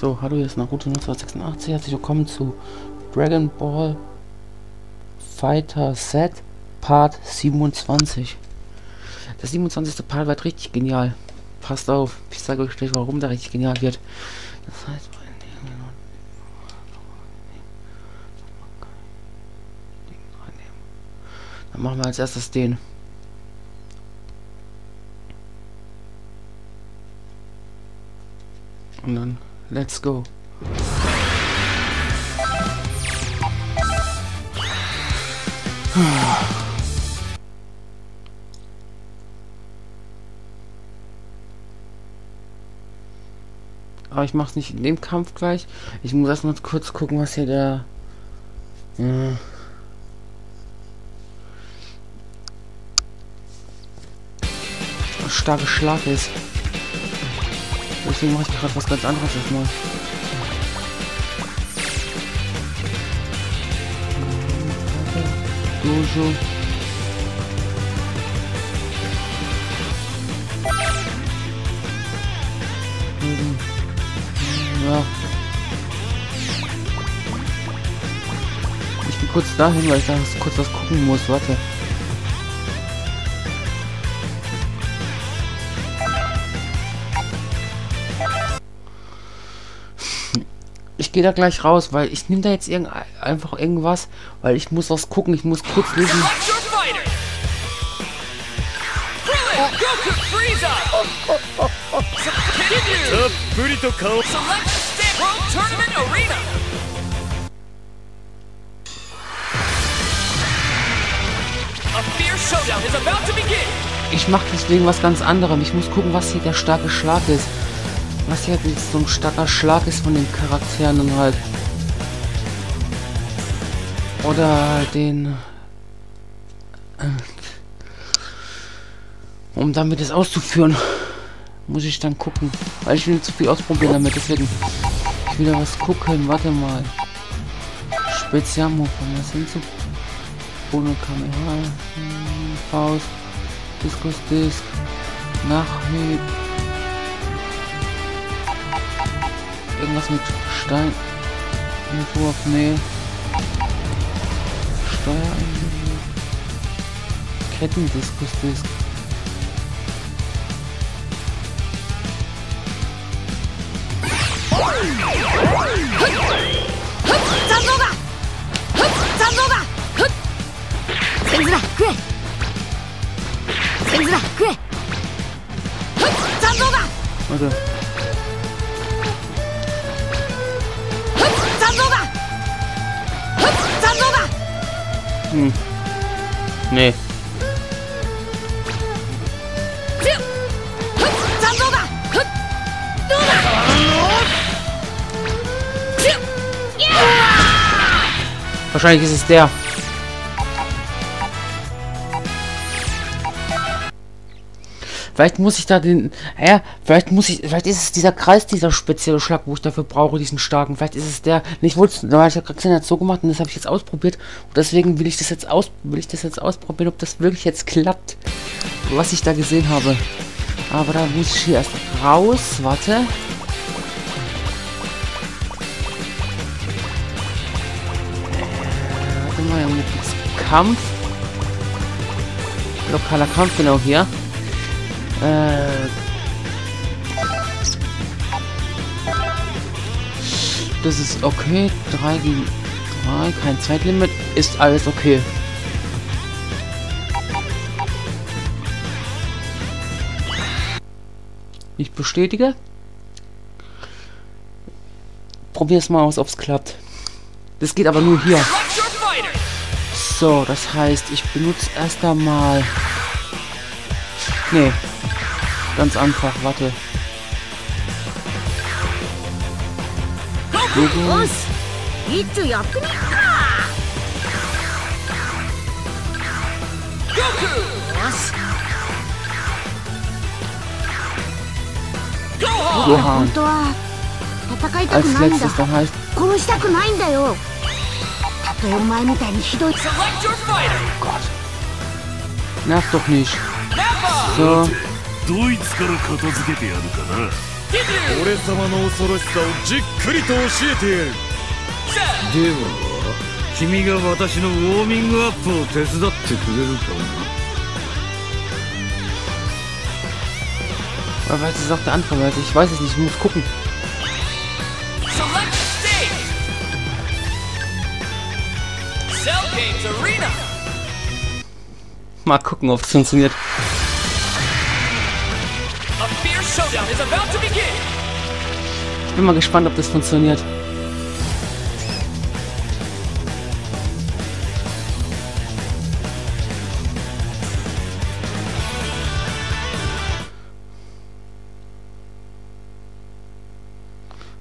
So, hallo, hier ist Naruto 1986. Herzlich willkommen zu Dragon Ball Fighter Set Part 27. Der 27. Part wird richtig genial. Passt auf, ich sage euch gleich, warum der richtig genial wird. Das heißt, dann machen wir als erstes den. Und dann Let's go. Aber ich mach's nicht in dem Kampf gleich. Ich muss erst mal kurz gucken, was hier der... Äh, starke Schlag ist. Deswegen mache ich gerade was ganz anderes erstmal. Dojo. Ja. Ich bin kurz dahin, weil ich da kurz was gucken muss. Warte. Ich gehe da gleich raus, weil ich nehme da jetzt irgend einfach irgendwas, weil ich muss was gucken, ich muss kurz lesen. Ich mache deswegen was ganz anderem. Ich muss gucken, was hier der starke Schlag ist was ja so ein starker Schlag ist von den Charakteren und halt. Oder den. Äh, um damit es auszuführen, muss ich dann gucken. Weil ich will zu viel ausprobieren damit, deswegen. Ich will da was gucken, warte mal. Spezialmove, was sind so? Bono Kamera, Faust, Diskus Disc, Nachheb. Irgendwas mit Stein. Entwurf, nee. Steuer Kettendiskus Disk. Warte. Wahrscheinlich ist es der. Vielleicht muss ich da den. Ja, vielleicht muss ich. Vielleicht ist es dieser Kreis, dieser spezielle Schlag, wo ich dafür brauche, diesen starken. Vielleicht ist es der. Ich wollte es. Ich habe gerade so gemacht und das habe ich jetzt ausprobiert. Und deswegen will ich das jetzt aus. Will ich das jetzt ausprobieren, ob das wirklich jetzt klappt. Was ich da gesehen habe. Aber da muss ich hier erst raus. Warte. Mal, Kampf. Lokaler Kampf genau hier. Äh, das ist okay. 3 gegen 3, kein Zeitlimit. Ist alles okay. Ich bestätige. Probier es mal aus, ob es klappt. Das geht aber nur hier. So, das heißt, ich benutze erst einmal... Nee, Ganz einfach, warte. Logo. Gohan. Als letztes dann heißt. とお前みたいにひどい。なっとくにしそうドイツから片付けてやるかな。俺様の恐ろしさをじっくりと教えてでは君が私のウォーミングアップを手伝ってくれるかな Mal gucken, ob es funktioniert. Ich bin mal gespannt, ob das funktioniert.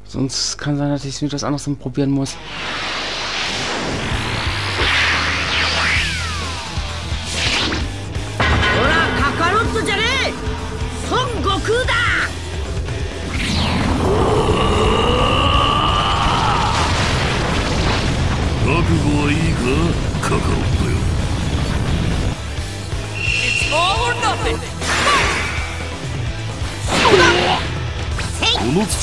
Sonst kann sein, dass ich wieder was anderes probieren muss.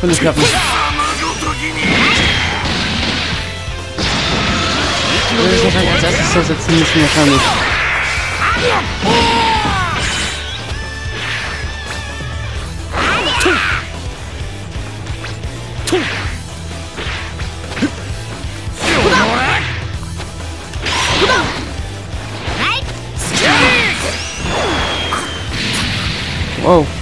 Könnte klappen. Würde ich wahrscheinlich als erstes so setzen müssen, wahrscheinlich. Wow.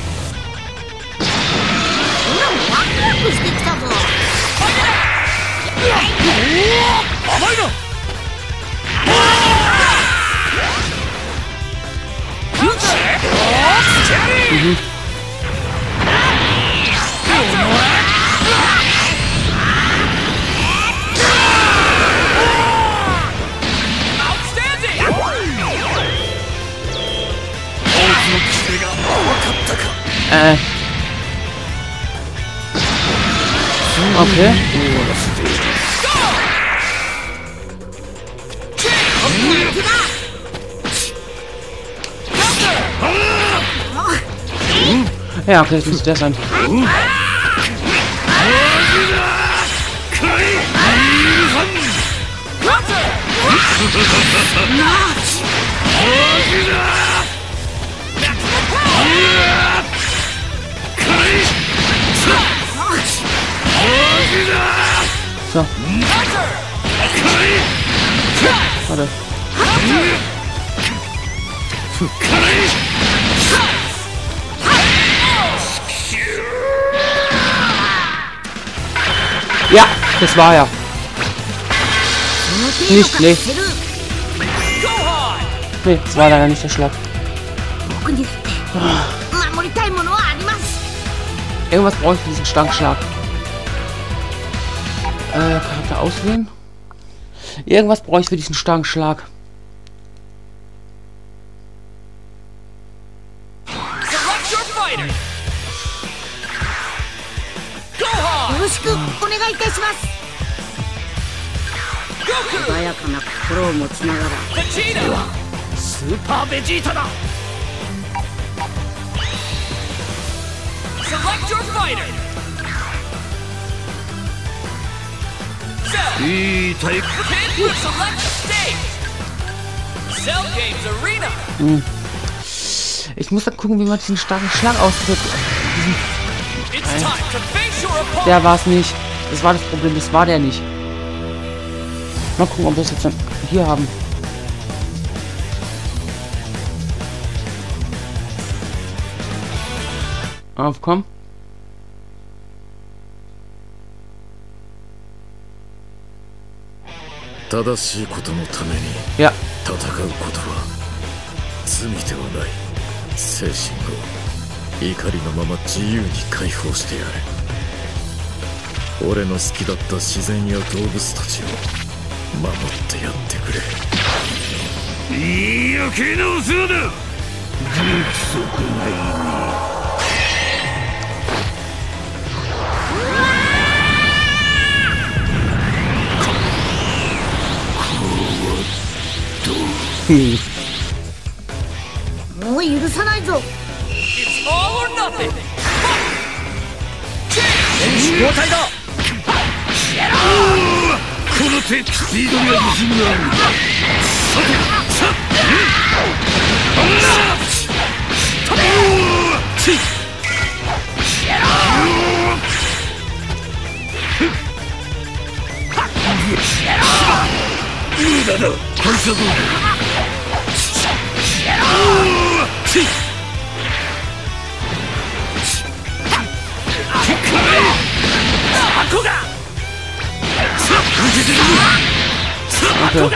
Das müsste der sein. So. Warte. Ja, das war er. Nicht, nee. Nee, das war leider nicht der Schlag. Irgendwas brauche ich für diesen Stankschlag. Äh, Charakter auswählen? Irgendwas brauche ich für diesen Stankschlag. します Goku. 穏やかな心を持ちながら Vegeta. スーパーベジータだ Select your fighter. Cell. いいタイプ Pin. Select stage. Cell Games Arena. Ich muss dann gucken, wie man diesen starken Schlag ausdrückt. It's time to face your opponent. Der war es nicht. Das war das Problem, das war der nicht. Mal gucken, ob wir es jetzt hier haben. Auf, komm. Ja. 戦うことは罪ではない精神を怒りのまま自由に解放してやれ俺の好きだった自然や動物たちを守ってやってくれ。いい余計なお世話だ純足な意味もう許さないぞ。It's all or nothing. 交代だこの手スピードには自信があるさてさっんチッ無駄だ反射動画 okay.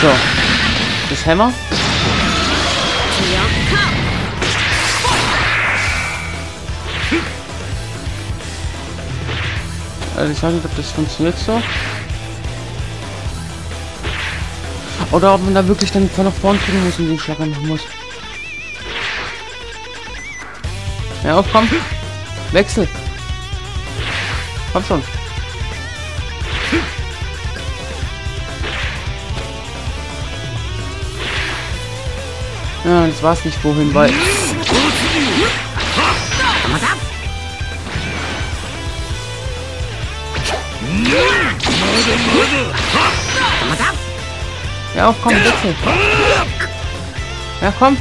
So. Das Hammer? Also ich weiß nicht, ob das funktioniert so. Oder ob man da wirklich dann von nach vorn kriegen muss und den Schlag machen muss. Ja, auf, komm. Wechsel. Komm schon. Ja, das war's nicht wohin, weil. Ja, auf, komm, wechsel. Ja, komm.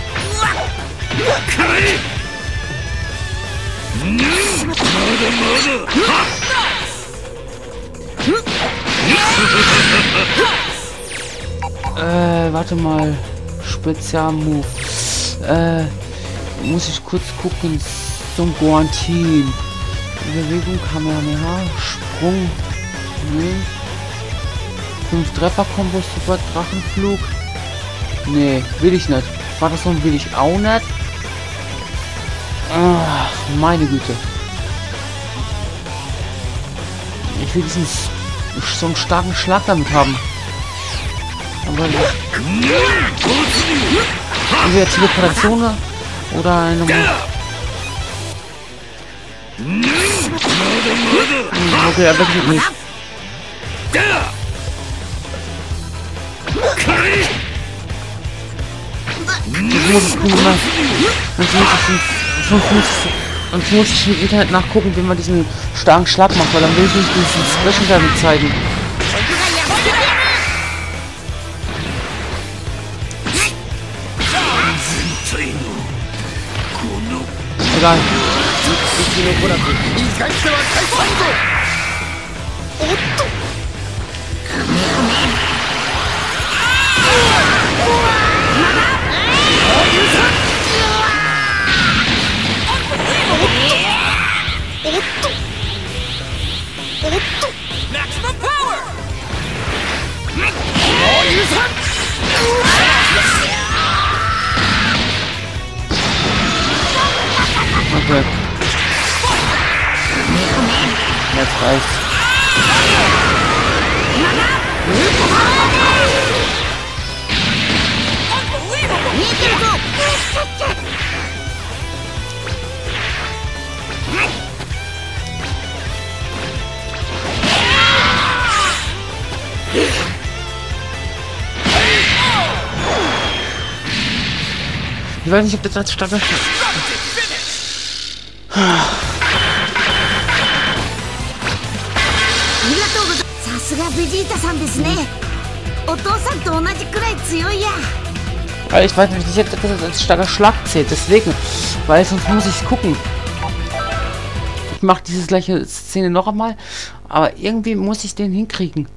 Äh, warte mal. Spezialmove. Äh, muss ich kurz gucken. Zum Guantin. Bewegung, Kamehameha, Sprung. Nee. Fünf Treffer-Kombos, Super Drachenflug. Nee, will ich nicht. So will ich auch nicht. Ach, meine Güte. Ich will diesen so einen starken Schlag damit haben. Aber entweder Teleportation oder eine. Hm, Okay, er wechselt nicht. Ich muss es. Sonst muss ich, muss ich, sonst muss ich im Internet nachgucken, wie man diesen starken Schlag macht, weil dann will ich nicht diesen Special damit zeigen. Egal. 許さん Okay. That's nice. Unbelievable! Ich weiß nicht, ob das als Staffel. Weil ich weiß nicht, ob das als starker Schlag zählt, deswegen. Weil sonst muss ich es gucken. Ich mache diese gleiche Szene noch einmal, aber irgendwie muss ich den hinkriegen.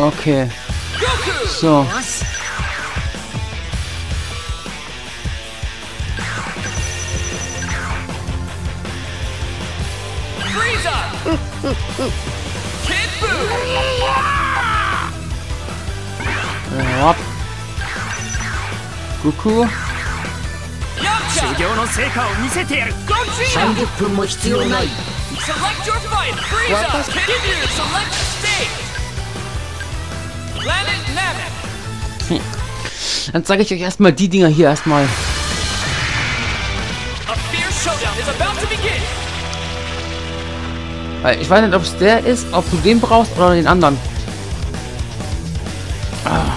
Okay. So. Up. Goku. 修行の成果を見せてやる30分も必要ない私 Dann zeige ich euch erstmal die Dinger hier erstmal. Weil ich weiß nicht, ob es der ist, ob du den brauchst oder den anderen. Ah.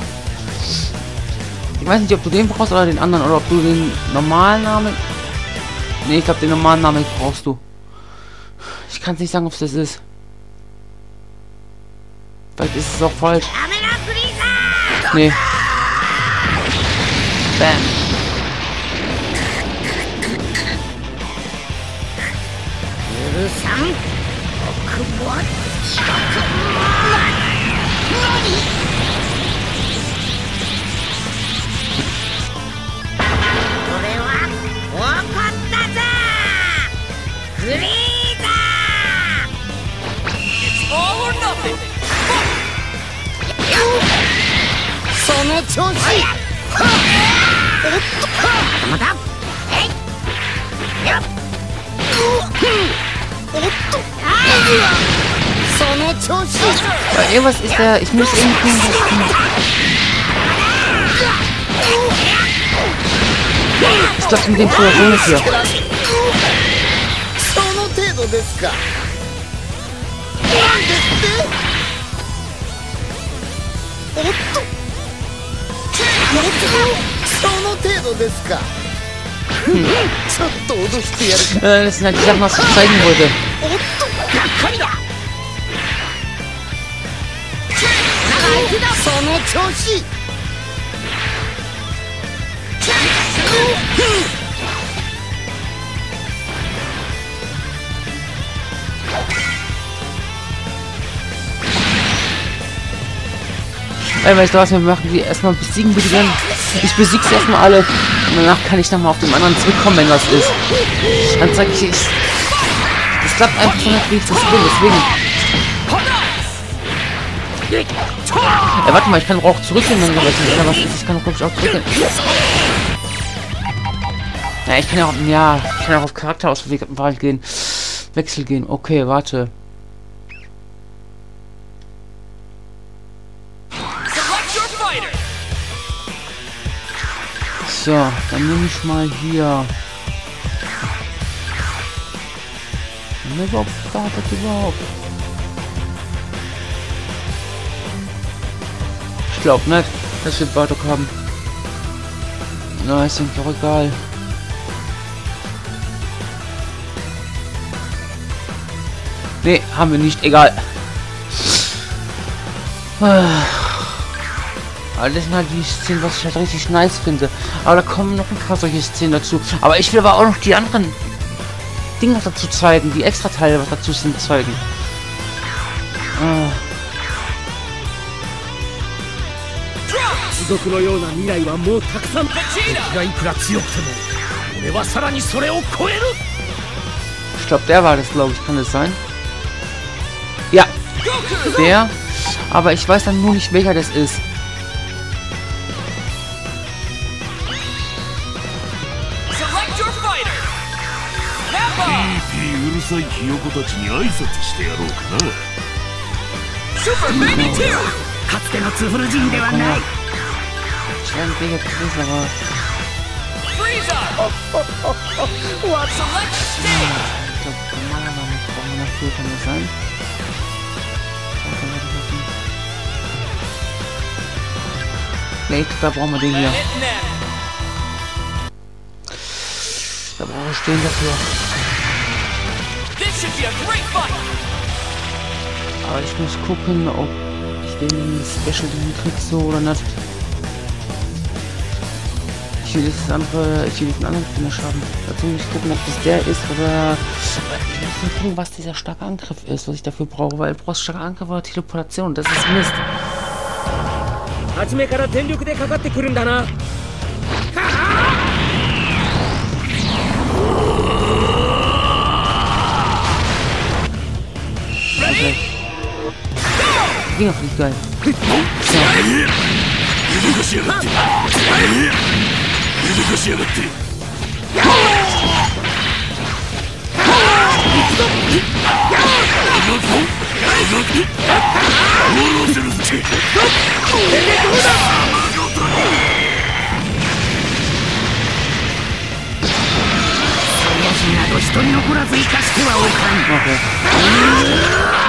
Ich weiß nicht, ob du den brauchst oder den anderen oder ob du den normalen Namen. Ne, ich glaube den normalen Namen brauchst du. Ich kann es nicht sagen, ob es das ist. Vielleicht ist es auch falsch. Nee. その調子。またえいよっその調子 Weil irgendwas ist der. Ich muss irgendwie. Ich glaube, mit dem Programm hier. その程度ですかなんですっておっとおっと その程度ですか？ちょっと脅してやるか。うん、ですね、じゃあ、まあ、最後に覚。その調子。Ey, weißt du was, wir machen die erstmal besiegen wir die. Ich besiege sie erstmal alle. Und danach kann ich nochmal auf dem anderen zurückkommen, wenn das ist. Dann zeige ich es. Das klappt einfach nicht, wie ich das will, deswegen. Ey, warte mal, ich kann auch zurückgehen, wenn was ist. Ich kann glaube ich auch zurückgehen. Ja, ich kann ja auch, ja, ich kann auch auf Charakterauswahl gehen. Wechsel gehen. Okay, warte. So, dann nehme ich mal hier. Wir überhaupt startet überhaupt? Ich glaube nicht, dass wir haben. Na, ist ihm doch egal. Nee, haben wir nicht. Egal. Ah. Aber das sind halt die Szenen, was ich halt richtig nice finde. Aber da kommen noch ein paar solche Szenen dazu. Aber ich will aber auch noch die anderen Dinge dazu zeigen, die extra Teile was dazu sind zeigen. Ah, 地獄のような未来はもうたくさん Vegeta! がいくら強くても俺はさらにそれを超える ich glaube, der war das, glaube ich. Kann das sein? Ja, Goku! der. Aber ich weiß dann nur nicht, welcher das ist. さいひよこたちに挨拶してやろうかな。スーパーベビティアかつてのツフル人ではない。チャンピオンクズ様フリーザー What select ちょっとママの子もなっていたのさん Nee, da brauchen wir den hier. Aber ich muss gucken, ob ich den Special Ding krieg so oder nicht. Ich will das andere, ich will diesen anderen Finish haben. Dazu muss ich gucken, ob das der ist oder. Ich muss nur gucken, was dieser starke Angriff ist, was ich dafür brauche, weil du brauchst starke Angriff oder Teleportation. Das ist Mist. 初めから全力でかかってくるんだな 次の振りかしやがってゆかしやがってわるなど人に残らず生かしてはおか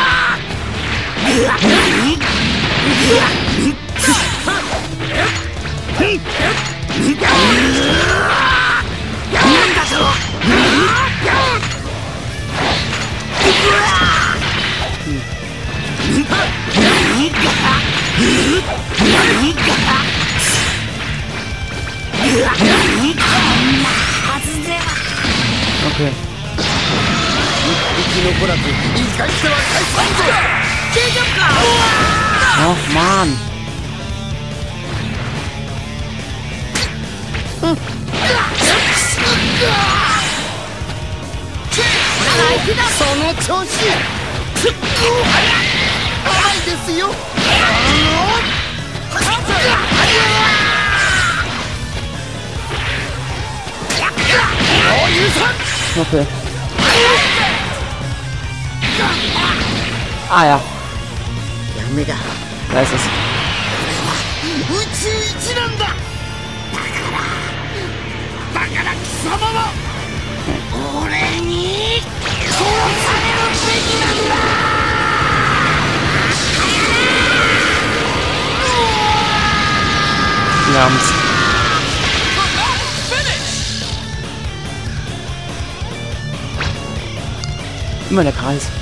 ん。Okay. 生き残らずは解散 ですよもう許さん Okay. Ah ja, 目だナイスです宇宙一なんだ。だからだから貴様俺に殺されるべきなんだ。や今ね、かわいそう。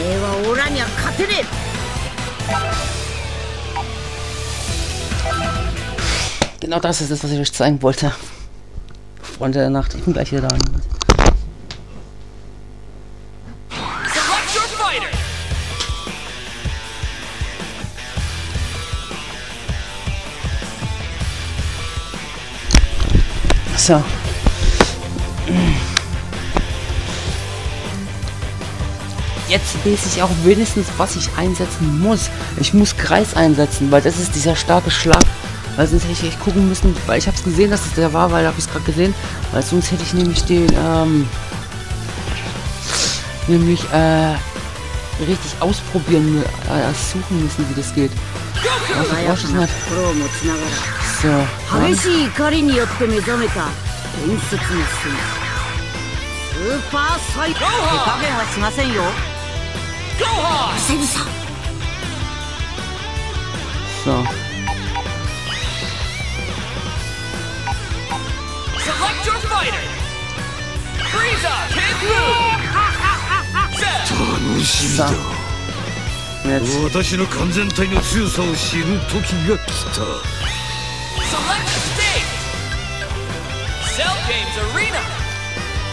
おめえはオラには勝てねえ Genau das ist es, was ich euch zeigen wollte. Freunde der Nacht, ich bin gleich wieder da. Select your fighter! So. Jetzt weiß ich auch wenigstens, was ich einsetzen muss. Ich muss Kreis einsetzen, weil das ist dieser starke Schlag. Weil sonst hätte ich echt gucken müssen, weil ich habe es gesehen, dass es der war, weil habe ich es gerade gesehen. Weil sonst hätte ich nämlich den, ähm, nämlich, äh, richtig ausprobieren, mü- äh, suchen müssen, wie das geht. Also, 穏 brauche や ich か das な nicht. 心を持ちなが So. ら激しい怒りによって目覚めた伝説の戦士スーパーサイ手加減はしませんよ so. Select your fighter. Frieza, Kid Buu. So. Jetzt.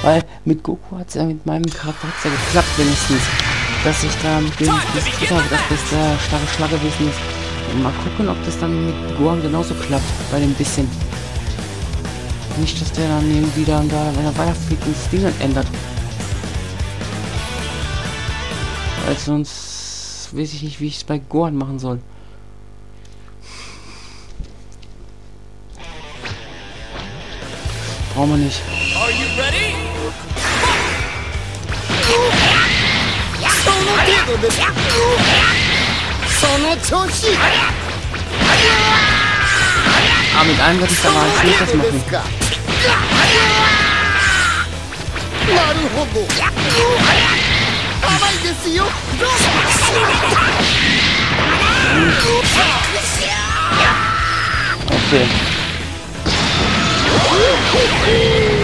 Weil mit Goku hat es ja mit meinem Charakter hat's ja geklappt wenigstens. Dass ich da mit dem dass das der starke Schlag gewesen ist. Mal gucken, ob das dann mit Gohan genauso klappt. Bei dem bisschen. Nicht, dass der dann irgendwie dann da, wenn er weiterfliegt, das Ding dann ändert. Weil sonst weiß ich nicht, wie ich es bei Gohan machen soll. Brauchen wir nicht. Are you ready? その程度でその調子アミランガジ様は失礼いたしますねなるほど甘いですよどうぞオッケー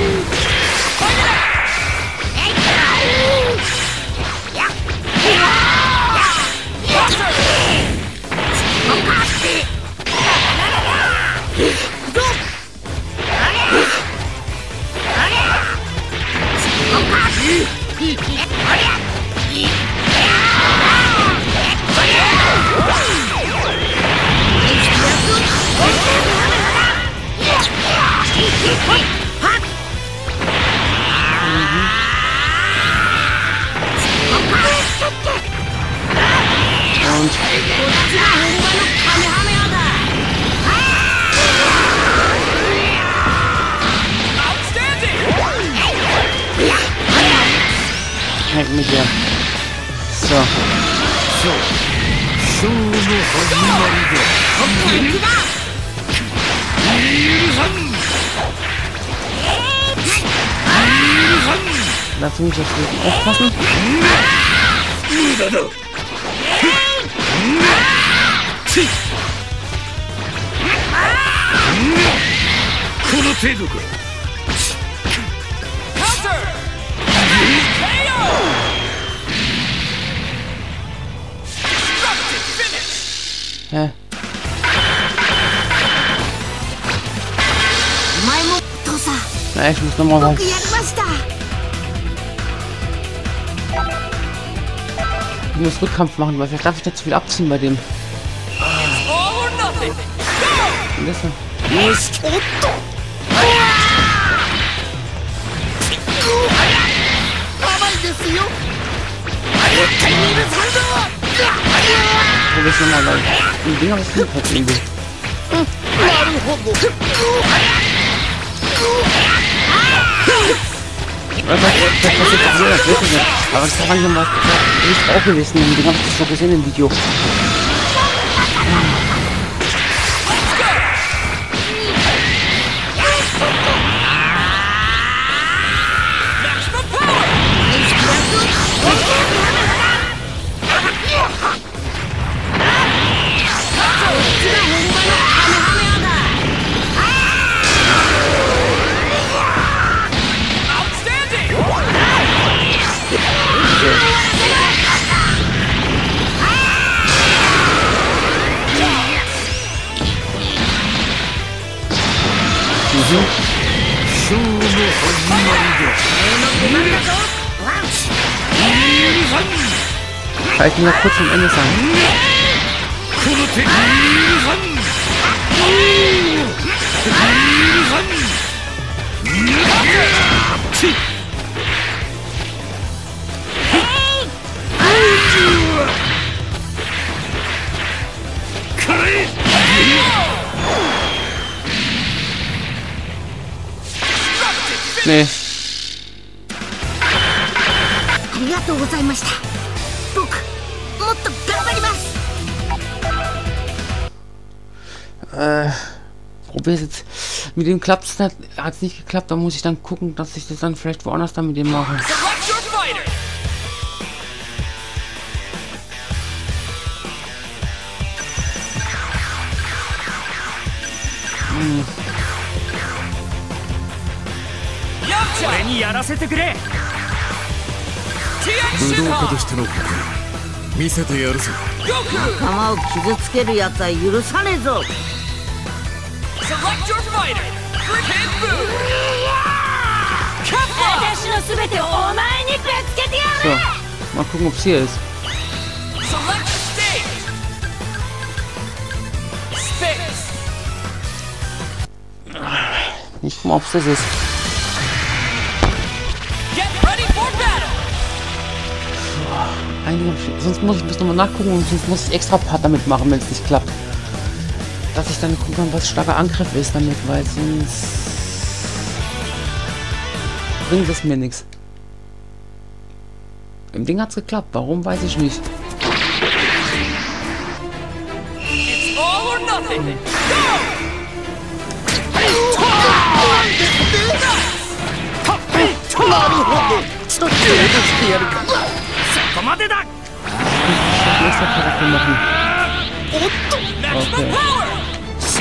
Und じゃあ。そう。そうショーの始まりだ許さん許さん夏みちゃするえパス無駄だチッこの程度か Counter! Ey, ich muss nochmal was. Ich muss Rückkampf machen, weil vielleicht darf ich nicht zu viel abziehen bei dem. Mist. Probier es nochmal, Leute. Die Dinger ist gut. Was hat das passiert? Das wissen wir. Aber das habe ich noch was. Ich auch gewesen. Den habe ich das noch gesehen im Video. Vielleicht nur kurz am Ende sein. Nee, äh, probier's jetzt. Mit dem klappt es hat es nicht geklappt. Da muss ich dann gucken, dass ich das dann vielleicht woanders dann mit dem mache. Hm. Select your fighter! Freaking move! So, mal gucken, ob's hier ist. Select state! Space! Ich mal, ob's das ist. Sonst muss ich bis nochmal nachgucken und sonst muss ich extra Part damit machen, wenn es nicht klappt. Dass ich dann gucken kann, was starker Angriff ist damit, weil sonst bringt es mir nichts. Im Ding hat's geklappt, warum weiß ich nicht. な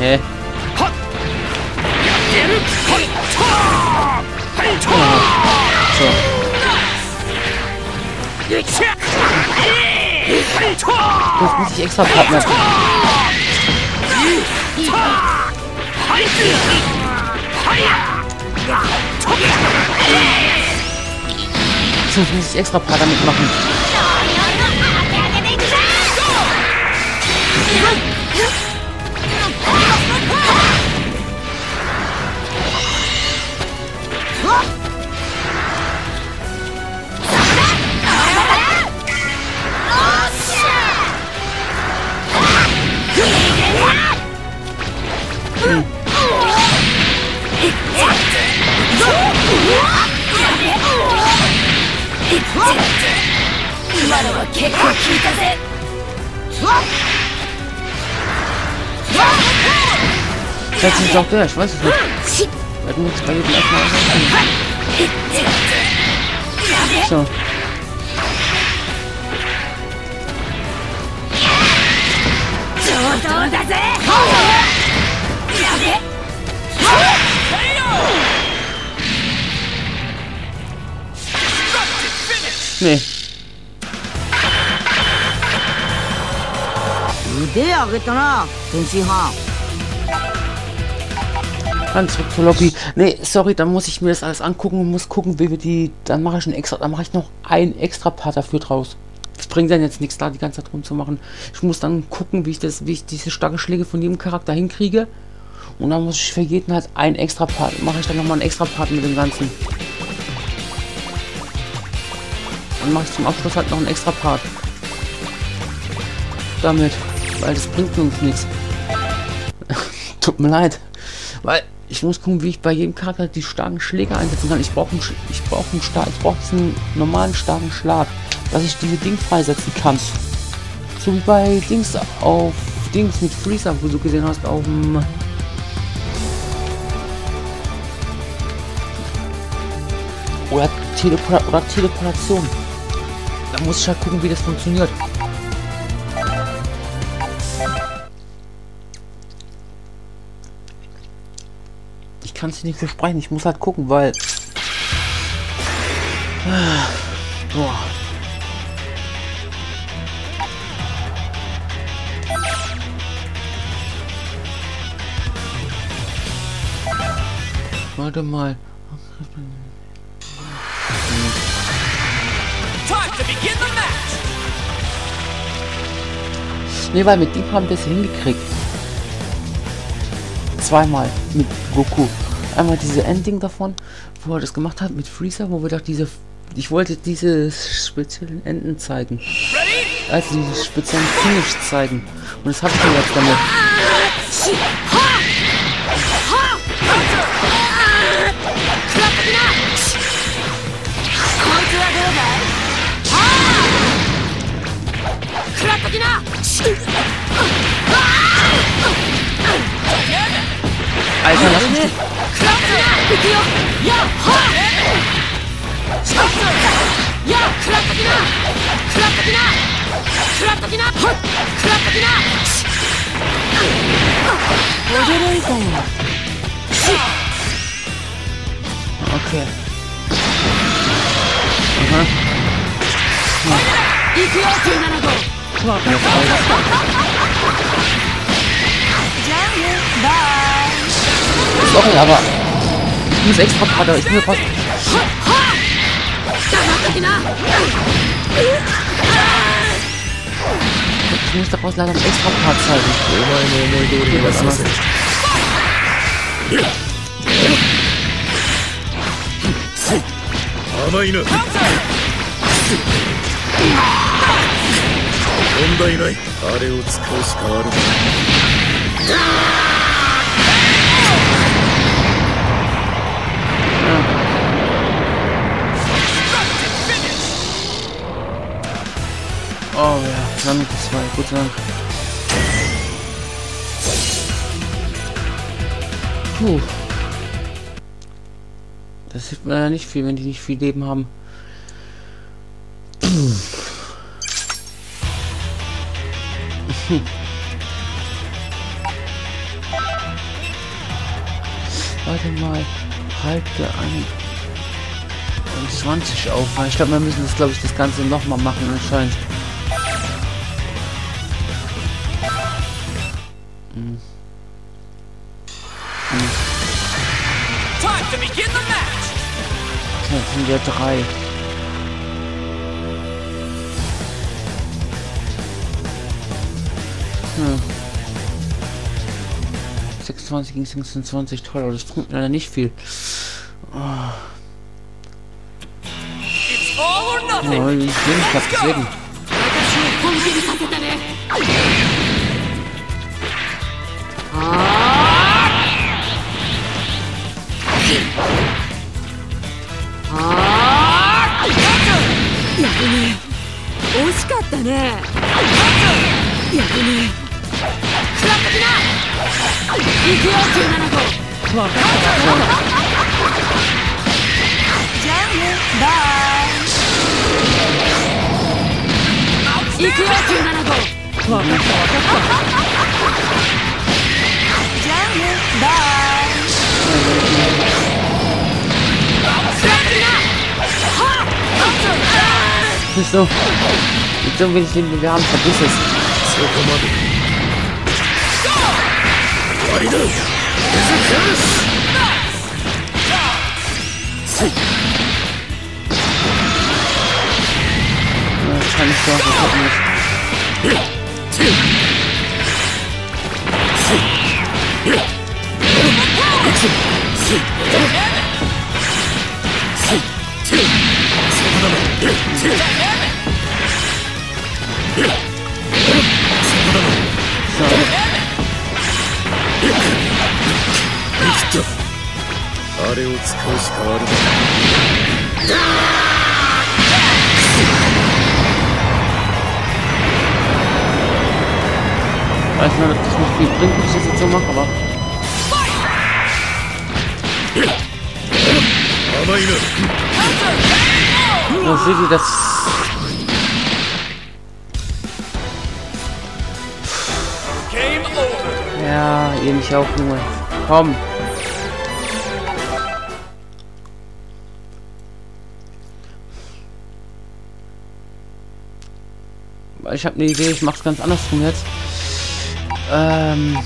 えっ So. Das muss ich extra Partner machen. Das muss ich extra Partner mitmachen. Das ist doch der, ich weiß es nicht. Wir hatten jetzt beide gleich mal anfangen. So. So. 津飯 Dann zurück zur Lobby. Nee, sorry, dann muss ich mir das alles angucken und muss gucken, wie wir die. Dann mache ich ein extra. Dann mache ich noch ein extra Part dafür draus. Das bringt dann jetzt nichts da, die ganze Zeit rumzumachen. Ich muss dann gucken, wie ich das, wie ich diese starken Schläge von jedem Charakter hinkriege. Und dann muss ich für jeden halt ein extra Part. Mache ich dann nochmal einen extra Part mit dem Ganzen. Dann mache ich zum Abschluss halt noch einen extra Part. Damit. Weil das bringt uns nichts. Tut mir leid. Weil ich muss gucken, wie ich bei jedem Charakter die starken Schläge einsetzen kann. Ich brauche einen, ich brauche einen stark, ich brauche normalen starken Schlag, dass ich diese Ding freisetzen kann. So wie bei Dings auf Dings mit Freezer, wo du gesehen hast, auf dem oder, Teleport oder Teleportation. Da muss ich halt gucken, wie das funktioniert. Ich kann es nicht versprechen, ich muss halt gucken, weil. Ah, Boah. Warte mal. Nee, weil mit dem haben wir es hingekriegt. Zweimal mit Goku. Einmal diese Ending davon, wo er das gemacht hat mit Freezer, wo wir doch diese. Ich wollte diese speziellen Enden zeigen. Also diese speziellen Finish zeigen. Und das habe ich mir jetzt damit. らったきな。あれだね食らったな。やっほーやっ食らったきな。食らったきな。食らったきな。食らったきな。驚いたよオッケーうん行くよ17号わか Das aber. Ich muss extra Pader, ich muss. Ich muss daraus leider extra Part zeigen. Oh nein, oh nein, oh nein, was ist das? Aber 問題ないあれを使うしかあるまい Oh ja, damit ist zwei. Gott sei Dank. Puh. Das hilft mir ja nicht viel, wenn die nicht viel Leben haben. Puh. Warte mal. Halte an. Und 20 auf. Ich glaube, wir müssen das, glaube ich, das Ganze nochmal machen anscheinend. Time to begin the match. Okay, Jetzt sind wir drei. Hm. 26 gegen 26, toll, aber das bringt leider nicht viel. It's all or nothing. Ja, ich nicht grad deswegen. 私分かったじゃあねバイ行くよ975分かった分かったじゃあねバイ Wieso? Ich bin ein bisschen, wir haben verbissen. So, komm mal. わりだせい kann ich sagen, ich hab nicht. So. あれを使うしかあるまい Weiß nur, dass das nicht viel bringt, wenn ich das jetzt so mache, aber 甘いな so seht ihr das. Ja, ihr mich auch, Junge. Komm. Ich habe eine Idee, ich mach's ganz andersrum jetzt. Ähm.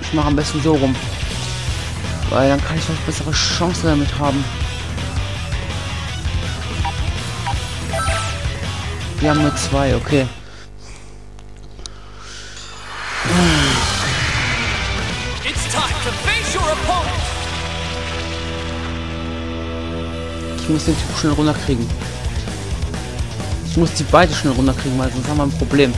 Ich mache am besten so rum. Weil dann kann ich noch bessere Chancen damit haben. Wir haben nur zwei, okay. Ich muss den Typ schnell runterkriegen. Ich muss die beide schnell runterkriegen, weil sonst haben wir ein Problem.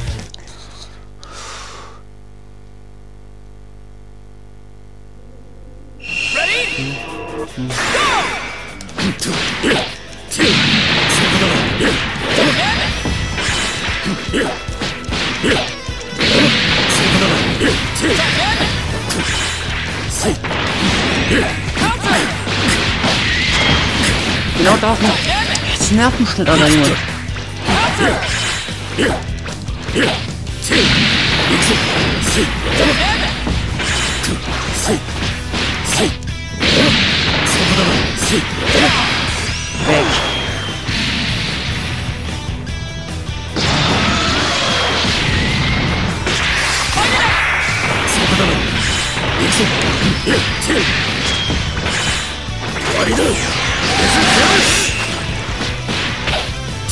Genau da noch. Jetzt Nervenschnitt, Alter, Junge. Weg.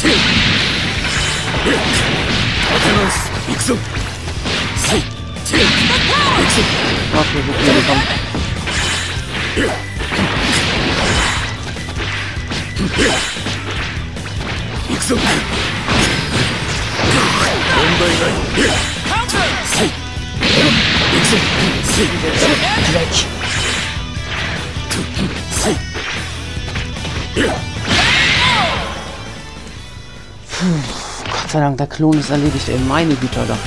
せよ立て直す行くぞ。はいチェッ行くぞ。あと僕入れた行くぞ。問題ないはい行くぞ。はい開きはい Gott sei Dank, der Klon ist erledigt, ey. Meine Güte, Alter.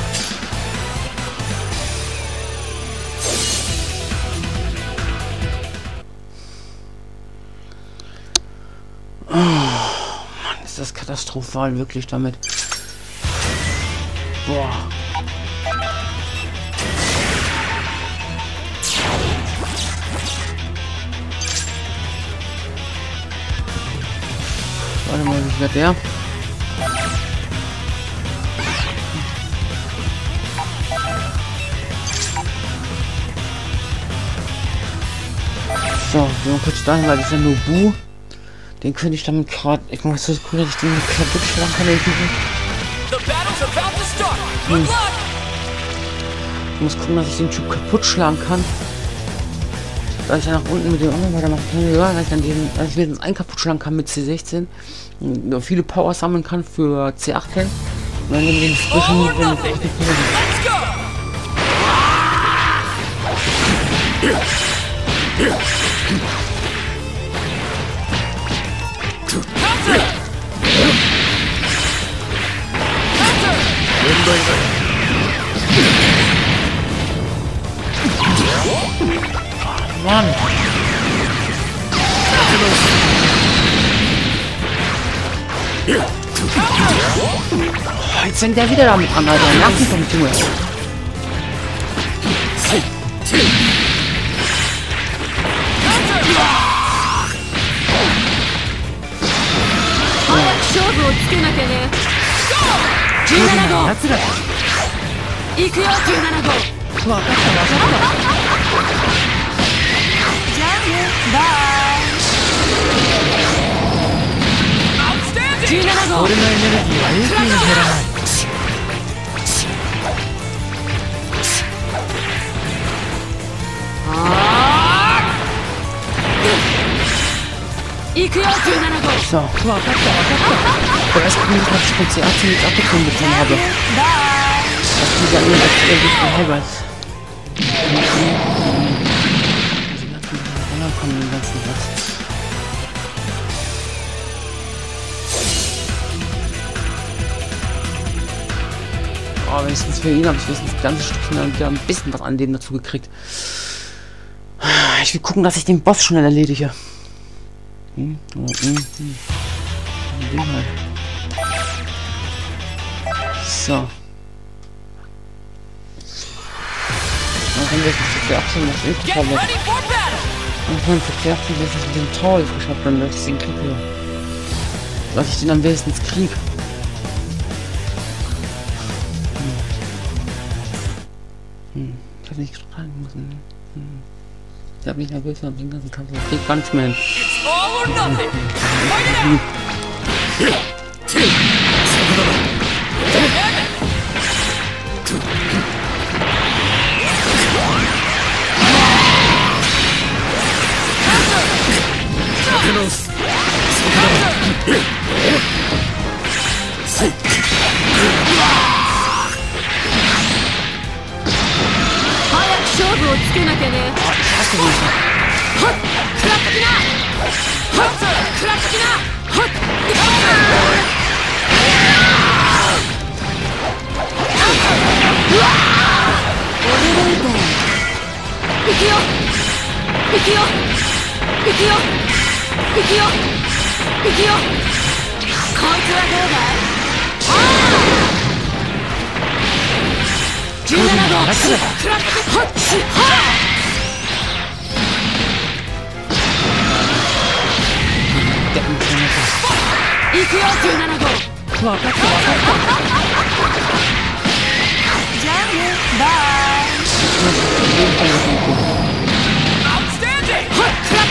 das katastrophal, wirklich damit. Boah. Warte mal, wie wird der? So, wir machen kurz dahin, weil das ist ja nur Bu. Den könnte ich damit gerade. Ich muss so cool, dass ich den kaputt schlagen kann, den Typen. Luck. Ich muss gucken, dass ich den Typ kaputt schlagen kann. Da ich ja nach unten mit dem anderen weitermachen kann, ja, dass ich dann den, dass ich wenigstens einen kaputt schlagen kann mit C16. Und viele Power sammeln kann für C18. Und dann nehmen wir den Zwischen, or wenn nothing. Let's go. Counter. Counter. 問題ない Mann! Oh, jetzt fängt der wieder damit an, Alter. Nervt mich 勝負をつけなきゃね。17号。くよ17号。分かった分かじゃあねバ.イ17号俺のエネルギーは永久に減らない。行く So. Erst bin ich als Spezialaktion jetzt abgekommen bekommen habe. Dass dieser Mann als ewig verheiratet. Die ganzen Roller kommen den ganzen Platz. Oh, wenigstens für ihn habe ich wenigstens ein ganzes Stückchen und wieder ein bisschen was an dem dazu gekriegt. Ich will gucken, dass ich den Boss schnell erledige. Hm, hm, hm, hm. Den halt. So. Dann haben wir jetzt für C18 was übrig Get habe. ready for battle. Und dann für C18 wenigstens mit dem Tor übrig habe, dann dass ich den Krieg höre. Dass ich den am wenigstens krieg. Hm. Hm. Ich hab nicht getragen müssen. Hm. Ich hab mich nervös und den ganzen so. Ich krieg gar nichts mehr hin. All or nothing. Fight it out. くよ。行くよ。行くよ。行くよ。こいつはどうだい？17号。食らってはっしはっ行くよ17号。分かった分かった。じゃあねバイ。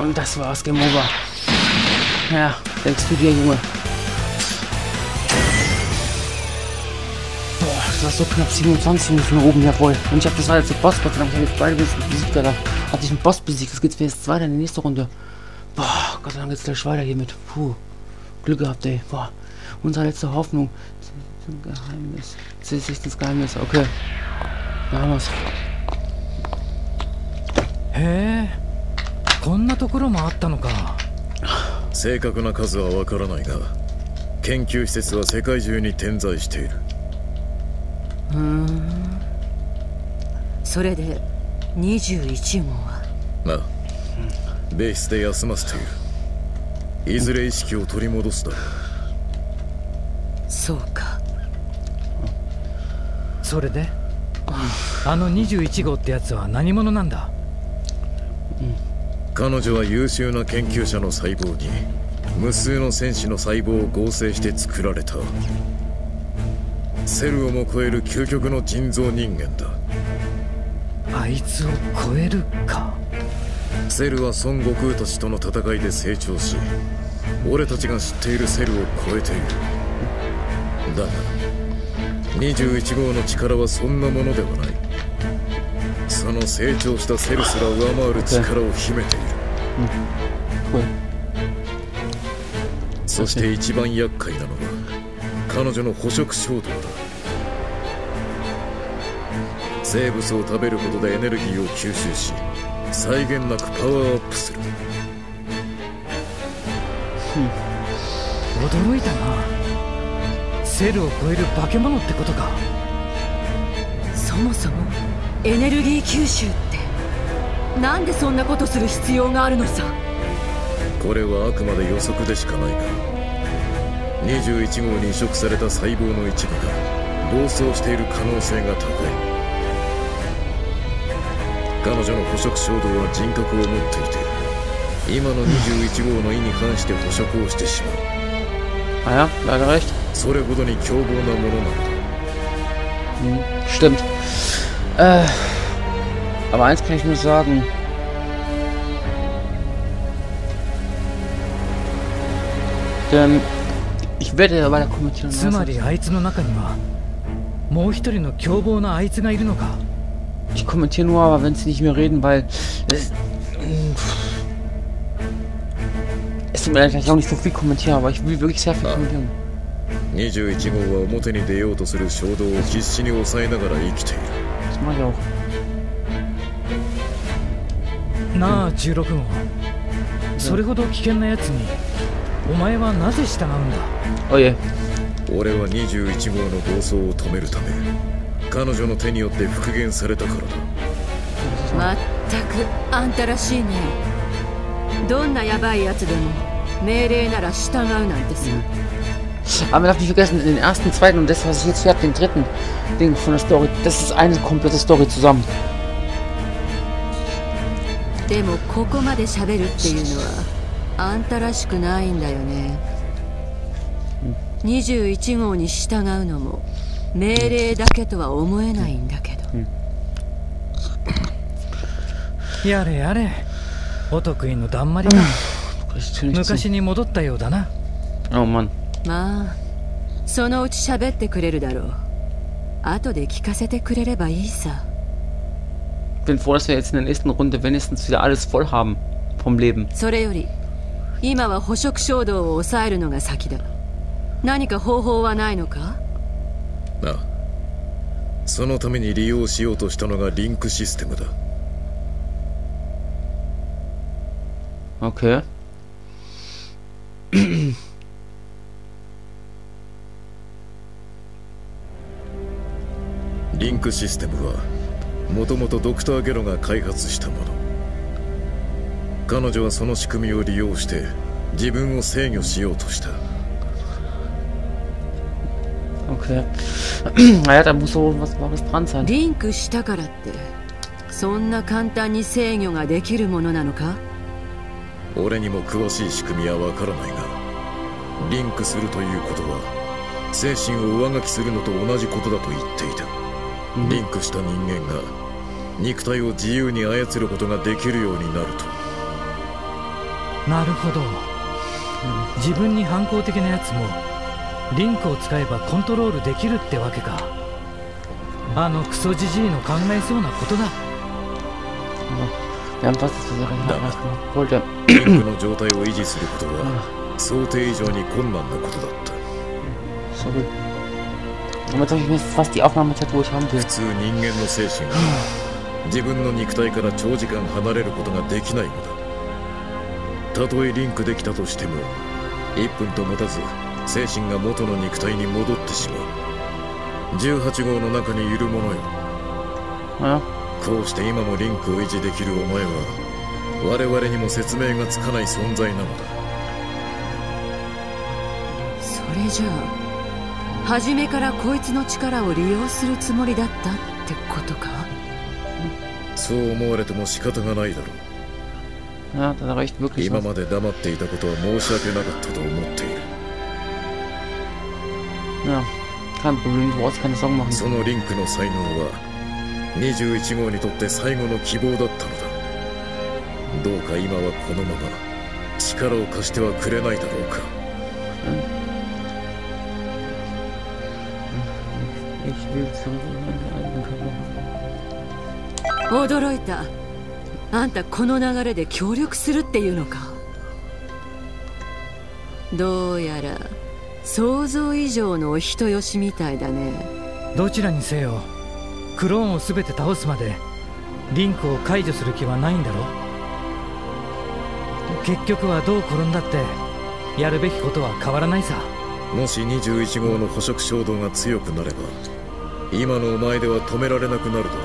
Und das war's, Game Over. Ja, denkst du dir, Junge. Boah, das war so knapp 27 von oben, jawohl. Und ich habe das war jetzt der Boss, Gott sei ich habe jetzt beide besiegt, Alter. Hatte ich einen Boss besiegt, das geht's für jetzt weiter in der nächste Runde. Boah, Gott sei Dank geht's gleich weiter hiermit. Puh, Glück gehabt, ey. Boah, unsere letzte Hoffnung. Geheimnis. Das ist das Geheimnis, okay. Da haben wir's. へえこんなところもあったのか正確な数はわからないが研究施設は世界中に点在しているそれで21号はなあベースで休ませている。いずれ意識を取り戻すだろう。そうか。それで？あの21号ってやつは何者なんだ？彼女は優秀な研究者の細胞に無数の戦士の細胞を合成して作られた。セルをも超える究極の人造人間だ。あいつを超えるかセルは孫悟空たちとの戦いで成長し俺たちが知っているセルを超えている。だが21号の力はそんなものではない。その成長したセルすら上回る力を秘めている。そして一番厄介なのは彼女の捕食衝動だ。生物を食べることでエネルギーを吸収し際限なくパワーアップする。驚いたな。セルを超える化け物ってことか。そもそもエネルギー吸収ってなんでそんなことする必要があるのさ。これはあくまで予測でしかないが21号に移植された細胞の一部が暴走している可能性が高い彼女の捕食衝動は人格を持っていて今の21号の意に反して捕食をしてしまう Ah ja, leider recht. それほどに凶暴なものなのだ Stimmt. Äh, aber eins kann ich nur sagen. Ähm, ich werde ja weiter kommentieren. つまりあいつの中にはもう一人の凶暴なあいつがいるのか Ich kommentiere nur, aber wenn sie nicht mehr reden, weil es, es tut mir leid, dass ich auch nicht so viel kommentiere, aber ich will wirklich sehr viel kommentieren. 21号は表に出ようとする衝動を必死に抑えながら生きている Das mache ich auch. なあ16号それほど危険なやつにお前はなぜ従うんだ Oh je. 俺は21号の暴走を止めるため 彼女の手によって復元されたからだまったくあんたらしいねどんなヤバいやつでも命令なら従うなんてさ、Aber darf nicht vergessen, den ersten, zweiten und das, was ich jetzt hier habe, den dritten Ding von der Story, das ist eine komplette Story zusammen. でもここまで喋るっていうのはあんたらしくないんだよね21号に従うのも命令だけとは思えないんだけどやれやれお得意のだんまりが Ich chill nicht zu. 昔に戻ったようだな Oh Mann. まあそのうち喋ってくれるだろう後で聞かせてくれればいいさ bin froh, dass wir jetzt in der nächsten Runde wenigstens wieder alles voll haben vom Leben. それより今は捕食衝動を抑えるのが先だ何か方法はないのかな。あそのために利用しようとしたのがリンクシステムだ。Okay. リンクシステムはもともとドクター・ゲロが開発したもの。彼女はその仕組みを利用して自分を制御しようとした Okay. naja, da muss so was Wahres dran sein. リンクしたからってそんな簡単に制御ができるものなのか？俺にも詳しい仕組みはわからないがリンクするということは精神を上書きするのと同じことだと言っていた。リンクした人間が肉体を自由に操ることができるようになると。なるほど。自分に反抗的なやつもリンクを使えばコントロールできるってわけかあのクソじじいの考えそうなことだ Wir haben fast das wollte. リンクの状態を維持することは想定以上に困難なことだった Sorry. Und jetzt habe ich mir fast die Aufnahmezeit, wo ich haben will. 普通人間の精神は自分の肉体から長時間離れることができないのだたとえリンクできたとしても1分と持たず精神が元の肉体に戻ってしまう。18号の中にいる者よ。Ja. こうして今もリンクを維持できるお前は我々にも説明がつかない存在なのだ。それじゃあ初めからこいつの力を利用するつもりだったってことか？そう思われても仕方がないだろう。今.まで黙っていたことは申し訳なかったと思っているそのリンクの才能は21号にとって最後の希望だったのだ。どうか今はこのまま力を貸してはくれないだろうか。驚いた。あんたこの流れで協力するっていうのか。どうやら想像以上のお人よしみたいだね。どちらにせよクローンを全て倒すまでリンクを解除する気はないんだろ結局はどう転んだってやるべきことは変わらないさ。もし21号の捕食衝動が強くなれば今のお前では止められなくなるだろ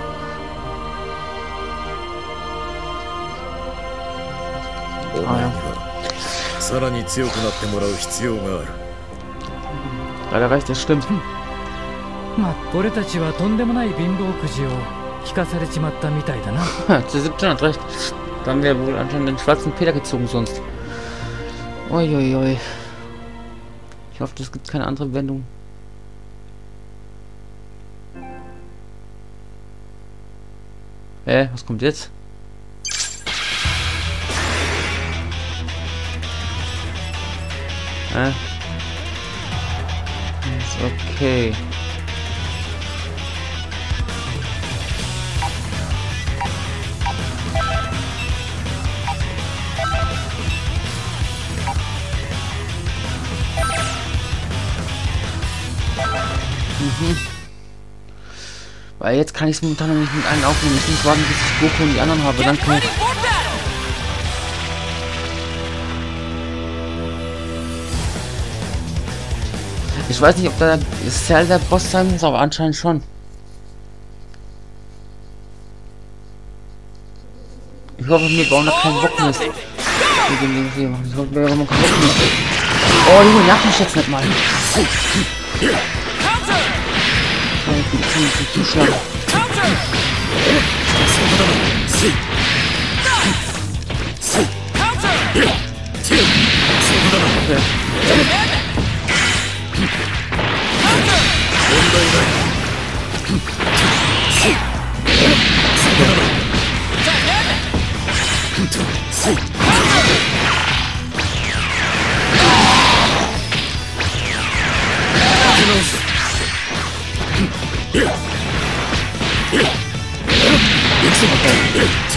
う。お前にはさらに強くなってもらう必要がある Leider reicht, das stimmt. まあ俺たちはとんでもない貧乏くじを聞かされちまったみたいだな Zu 17 hat recht. Da haben wir wohl anscheinend den schwarzen Peter gezogen sonst. Uiuiui. Ich hoffe, es gibt keine andere Wendung. Hä, was kommt jetzt? Hä? Okay. Weil jetzt kann ich es momentan noch nicht mit allen aufnehmen. Ich muss warten, bis ich Goku und die anderen habe. Dann kann ich. Ich weiß nicht, ob da Cell der Boss sein muss, aber anscheinend schon. Ich hoffe, wir bauen da keinen Bock mehr. Wir gehen den hier machen. Ich hoffe, wir bauen keinen Bock mehr. Oh, Junge, nerv mich jetzt nicht mal.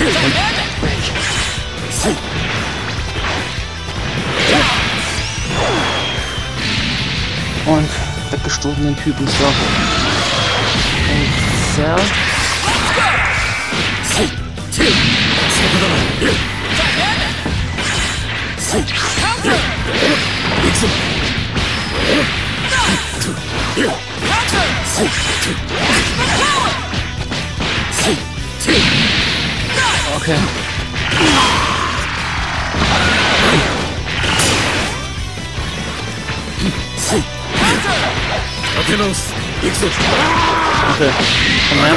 Yeah. weggestorbenen Typen Servo. Okay. Counter! Ja, ich bin schon ein bisschen zuschlagen. Counter! Counter! Und weggestoßenen Typen. So.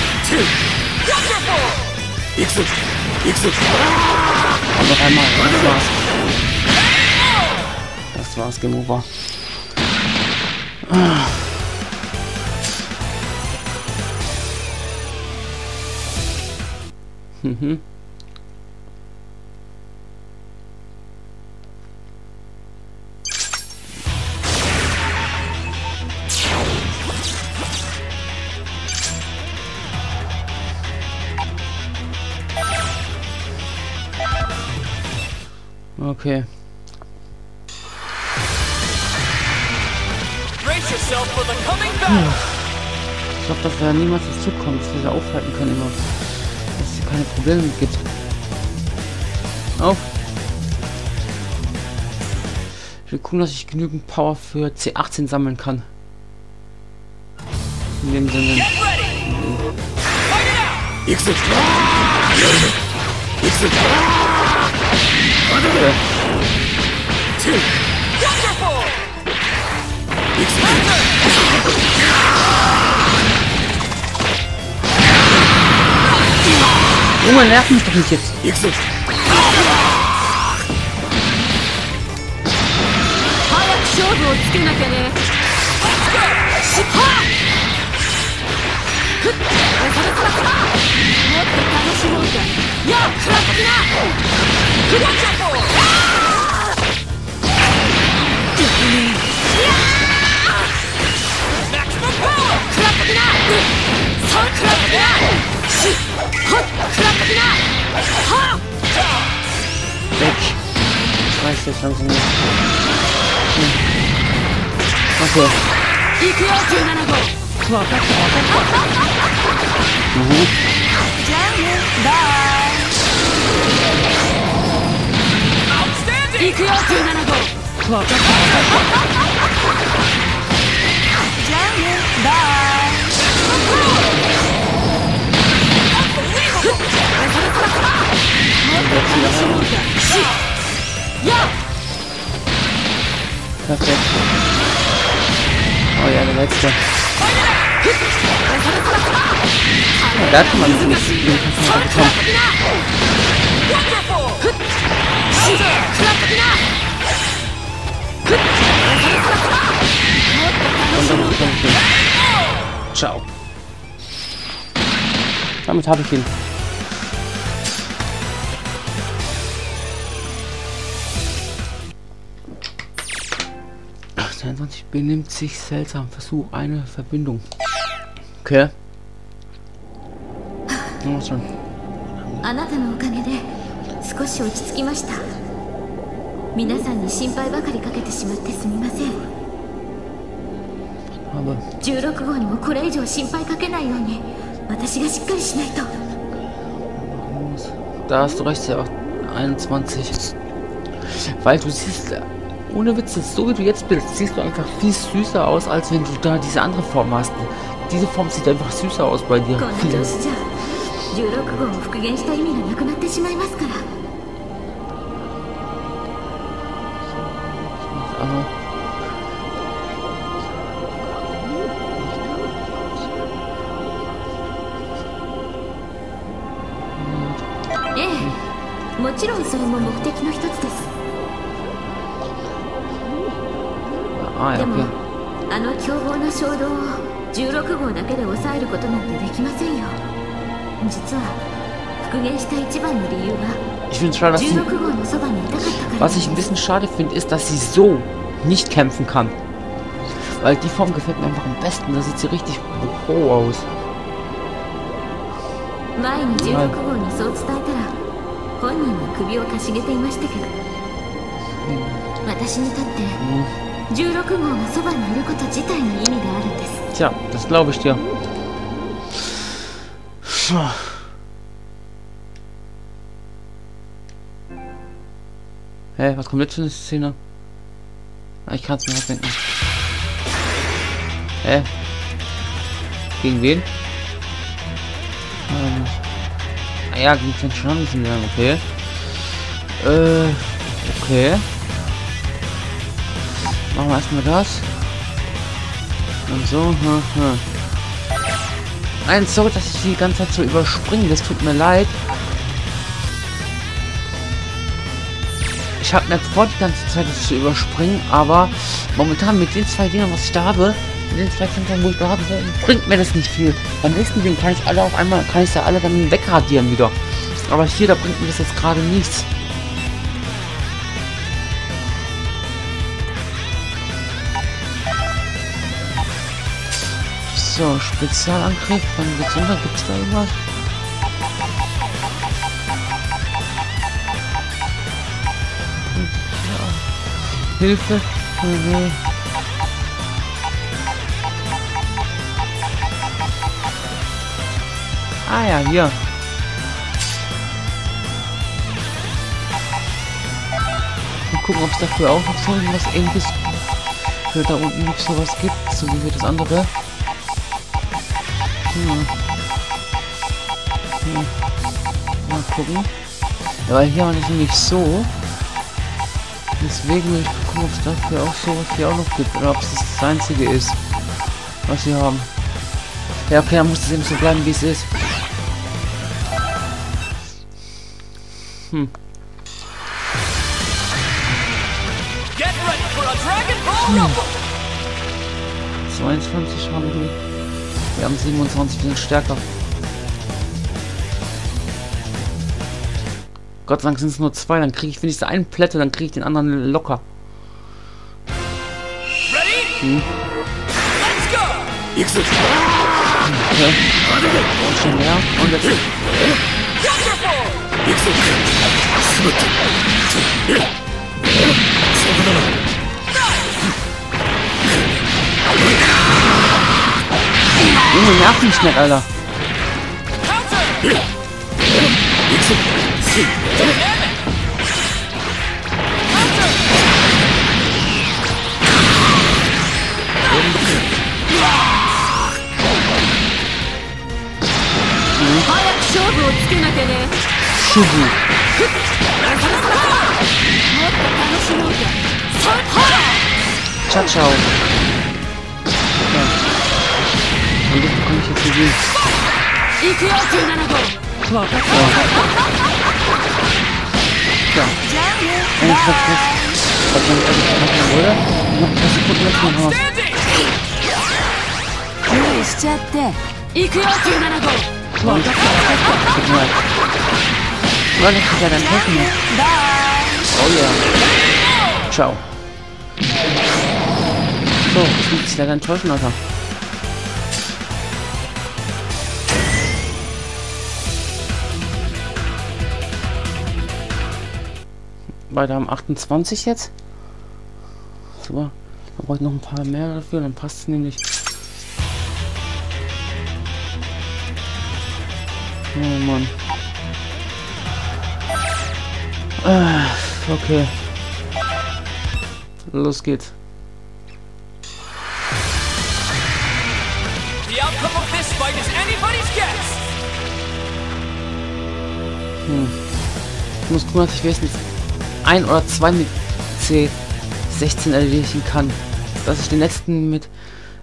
Und Cell. Okay. Okay. Komm her. Und noch einmal. Das war's. Das war's, Game Over. Ah. Mhm. Okay. Battle. Ich glaube, dass wir niemals dazu kommen, dass wir da aufhalten können immer. Dass es hier keine Probleme gibt. Auf. Ich will gucken, dass ich genügend Power für C18 sammeln kann. In dem Sinne. Get ready. Fight it out. 行くぞやるな行くぞ Okay. Wonderful. 行くぞ Junge, nerv mich doch nicht jetzt. 行く ぞ早く勝負をつけなきゃねしっはっふっそれそれそれそれもっと楽しもうかやあ食らっときなふっ Wonderful. Maximum power. 食らっときなさあ食らっときなしっはっ食らっときなはっ Weg. Ich weiß jetzt langsam nicht. Hm. Okay. 行くよ17号 わかったわかったじゃあねバ Outstanding. イ行くよ17号わかったじゃあねバイ Perfekt. Oh ja, der letzte. Ja, da hat man den nächsten den Und dann bekomme ich ihn. Ciao. Damit habe ich ihn. Ach, 23 benimmt sich seltsam. Versuch eine Verbindung. Okay. Ja, schon. あなたのおかげで少し落ち着きました 皆さんに心配ばかりかけてしまってすみません Aber 16号にもこれ以上心配かけないように私がしっかりしないと Da hast du recht, ja. 21. Weil du siehst, äh, ohne Witze, so wie du jetzt bist, siehst du einfach viel süßer aus, als wenn du da diese andere Form hast. Diese Form sieht einfach süßer aus bei dir. こ えもちろんそれも目的の一つです。ah, でも.あの凶暴な衝動を16号だけで抑えることなんてできませんよ。実は復元した一番の理由は Ich finde es schade, dass sie... Was ich ein bisschen schade finde, ist, dass sie so nicht kämpfen kann. Weil die Form gefällt mir einfach am besten. Da sieht sie richtig roh aus. Hm. Hm. Tja, das glaube ich dir. Hä, was kommt jetzt für eine Szene? Ah, ich kann es mir ausdenken. Hä? Gegen wen? Ähm. Ah ja, gegen den ja, okay. Äh, okay. Machen wir erstmal das. Und so, hm, hm. Nein, sorry, dass ich die ganze Zeit so überspringe. Das tut mir leid. Ich habe nicht vor, die ganze Zeit das zu überspringen, aber momentan mit den zwei Dingen, was ich da habe, mit den zwei Kämpfern, wo ich da habe, bringt mir das nicht viel. Beim nächsten Ding kann ich alle auf einmal, kann ich ja alle dann wegradieren wieder. Aber hier, da bringt mir das jetzt gerade nichts. So, Spezialangriff von Gesundheit, gibt es da irgendwas? Hilfe. Mhm. Ah ja, hier. Mal gucken, ob es dafür auch noch so irgendwas ähnliches für da unten noch sowas gibt, so wie für das andere. Hm. Hm. Mal gucken. Ja, weil hier war das nämlich so. Deswegen ich gucken, ob es dafür auch sowas hier auch noch gibt. Oder ob es das einzige ist, was wir haben. Ja, okay, dann muss es eben so bleiben, wie es ist. Hm. Get ready for a Dragon Ball Rumble! 22 haben wir. Wir haben 27, wir sind stärker. Gott sei Dank sind es nur zwei. Dann kriege ich wenigstens einen Plätte, dann kriege ich den anderen locker. Ready? Hm. Let's go! Okay. Und schon mehr. Und jetzt. Junge, nerv mich nicht, Alter. 勝行くよ17号。Ja. Eigentlich hat das. Was man ehrlich machen würde. Noch ein paar Sekunden jetzt machen wir Standing! 用意しちゃって行くよ17号 Tut mir leid. Soll ich dir dann helfen? Oh ja. Ciao. So, ich muss dich leider enttäuschen, Alter. Weiter am 28 jetzt. So, da brauche ich noch ein paar mehr dafür, dann passt es nämlich. Oh Mann. Ah, okay. Los geht's. The outcome of this fight is anybody's guess! Ich muss gucken, dass ich wenigstens ein oder zwei mit C16 erledigen kann. Dass ich den letzten mit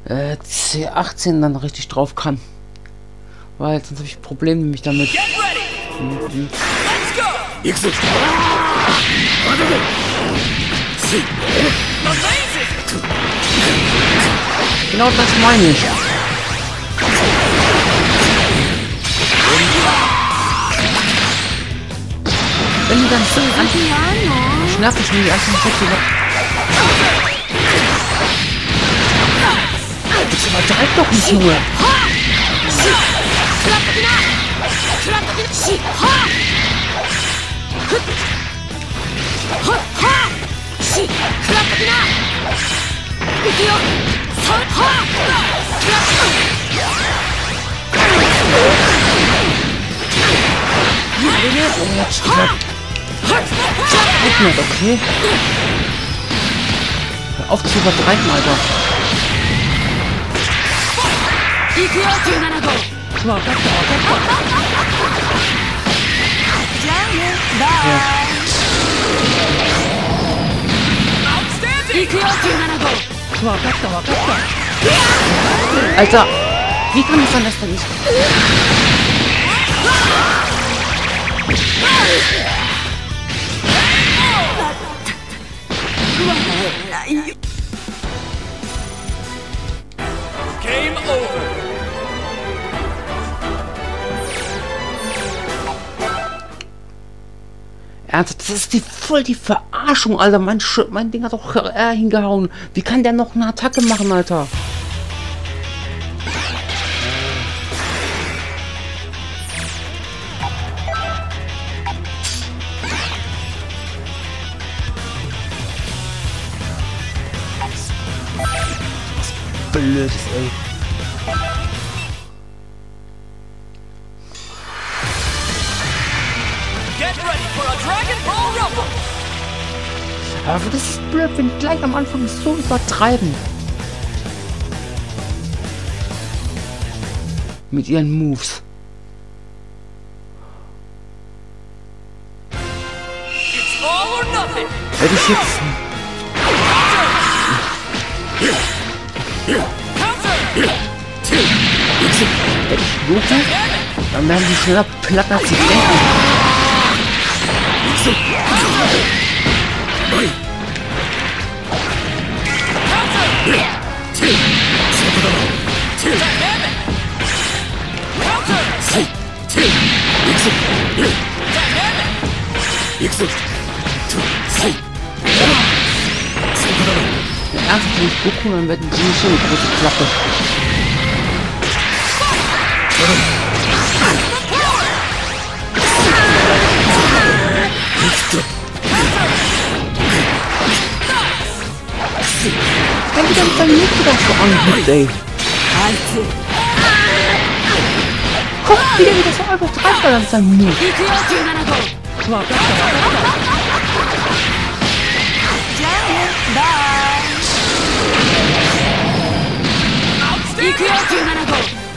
äh, C18 dann richtig drauf kann. Weil sonst habe ich Probleme mich damit. Mhm. Genau das meine ich. Wenn die dann so an schnappen, ich mir die ersten Schritte über. Jetzt übertreib doch nicht nur. Klapp, Gib mir, okay? Hör auf zu übertreiben, Alter. Alter, wie kann ich sein, dass der nicht... Game over! Ernsthaft, das ist die voll die Verarschung, Alter. Mein, mein Ding hat doch R hingehauen. Wie kann der noch eine Attacke machen, Alter? Ist, ey. Aber das ist blöd, wenn die gleich am Anfang so übertreiben. Mit ihren Moves. It's all or nothing! Hätte ich jetzt... Goku, dann wären die schneller platt als sie denken. Wenn ich Goku, dann werden die so große Klappe. Wenn die ganze Zeit nicht wieder so angibt, ey. Guck, wie der wieder so übertreibt bei seinem Move. 行くよ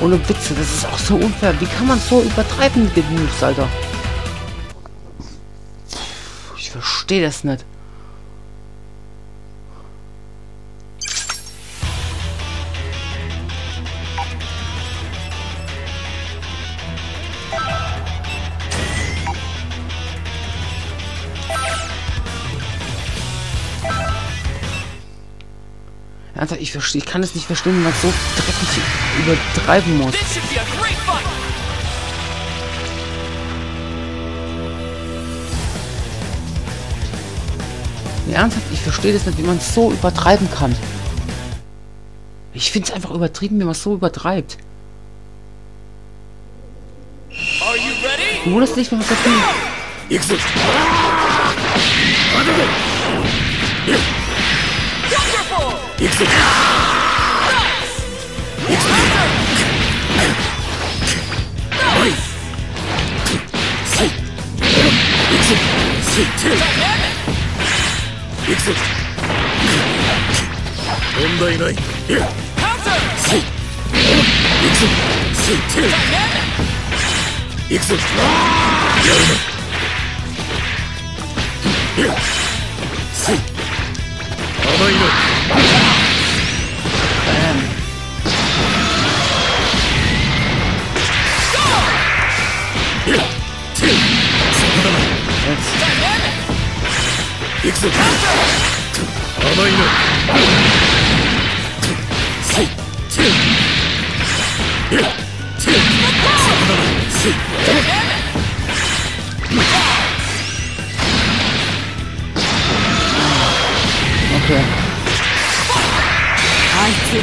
Ohne Witze, das ist auch so unfair. Wie kann man so übertreiben mit Moves, Alter? Ich verstehe das nicht. Ich verstehe, ich kann es nicht verstehen, wie man so dreckig übertreiben muss. Nee, ernsthaft, ich verstehe das nicht, wie man so übertreiben kann. Ich finde es einfach übertrieben, wie man so übertreibt. Du wunderst nicht, wenn man so viel... 行くぞ。行くぞ。いくぞ。くぞ。問題ないいくぞ。スくぞ。やるない甘いな行くぞ。甘いなせいていせい.あいつ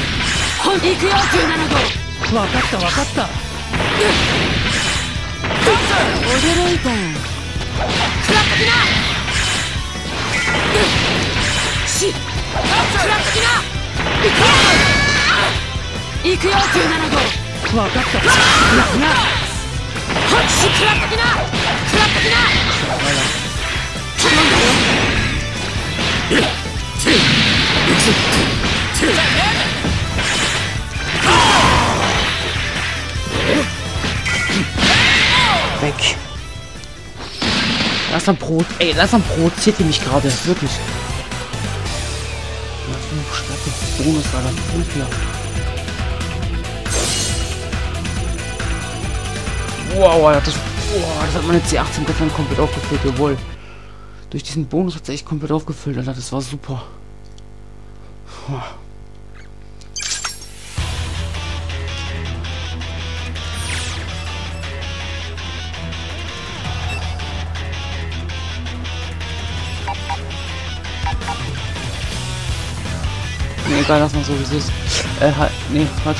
ほん行くよ17号。わかったわかった。驚いたしらつきな行くよ分かったなくらつきなくらつきな頼んだよ Thank you. Weg. Langsam Brot. Ey, langsam provoziert ihr mich gerade. Wirklich. Stärke Bonus, Alter. Fünf. Wow, Alter. Das, wow, das hat meine C18 Gott sei Dank komplett aufgefüllt. Jawohl. Durch diesen Bonus hat es echt komplett aufgefüllt, Alter. Das war super. Wow. Egal, dass man so wie es ist. Äh, halt, nee, Quatsch.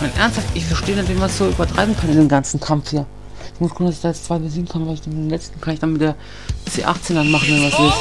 Nein, ernsthaft, ich verstehe nicht, wie man es so übertreiben kann in dem ganzen Kampf hier. Ich muss gucken, dass ich da jetzt zwei besiegen kann, weil ich den letzten kann ich dann mit der C18 dann machen, wenn was ist.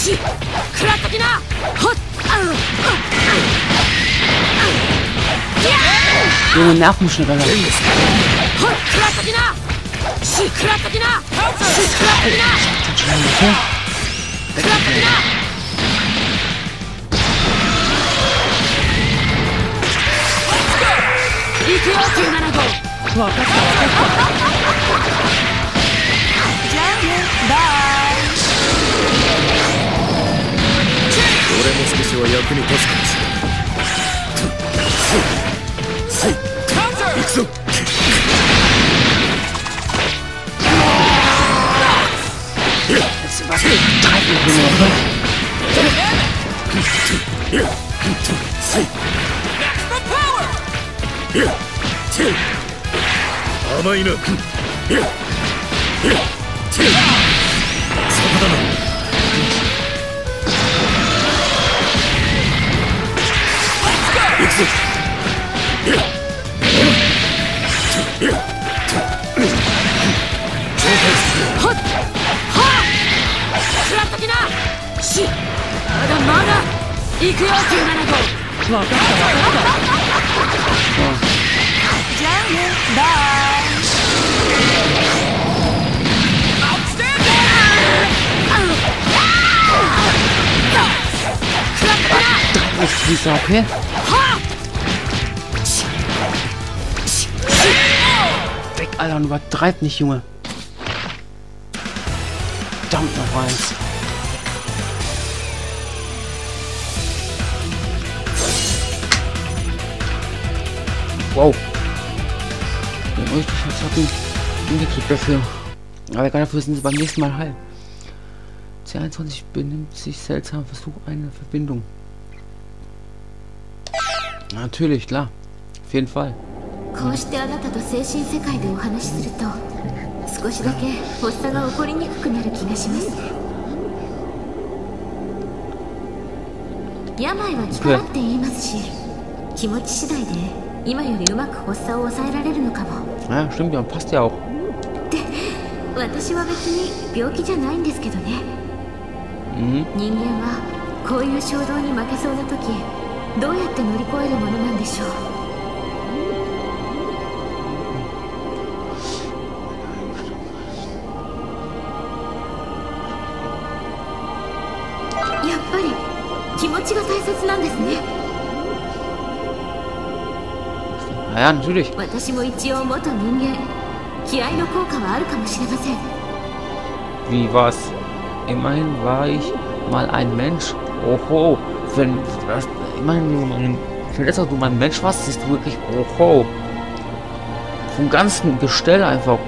し食らっときなほっ Junge, Nervenschnitter. Hot, Kratakina! Sie Kratakina! Sie Kratakina! Kratakina! Let's go! 行くよ975分かった分かった俺も少しは役に立つかもしれない。行くよ17号分かった分かったじゃあねバイアップステンダークラップだ Ist dieser okay? Alter, und übertreib nicht, Junge. Verdammt noch eins. Wow. Den richtig Schatten hingekriegt dafür. Aber egal, dafür sind sie beim nächsten Mal heil. C21 benimmt sich seltsam, versuch eine Verbindung. Natürlich, klar. Auf jeden Fall. こうしてあなたと精神世界でお話しすると少しだけ発作が起こりにくくなる気がします病は気からって言いますし気持ち次第で今よりうまく発作を抑えられるのかも Ja, stimmt ja, passt ja auch. 私は別に病気じゃないんですけどね Mhm. 人間はこういう衝動に負けそうな時どうやって乗り越えるものなんでしょうちが大切なんですね Ja, ja, natürlich. 私も一応元人間気合の効果はあるかもしれません Wie war's? Immerhin war ich mal ein Mensch. Oho. Wenn das, immerhin, du mein- wenn das auch du mal ein Mensch warst, siehst du wirklich oho. Vom ganzen Gestell einfach.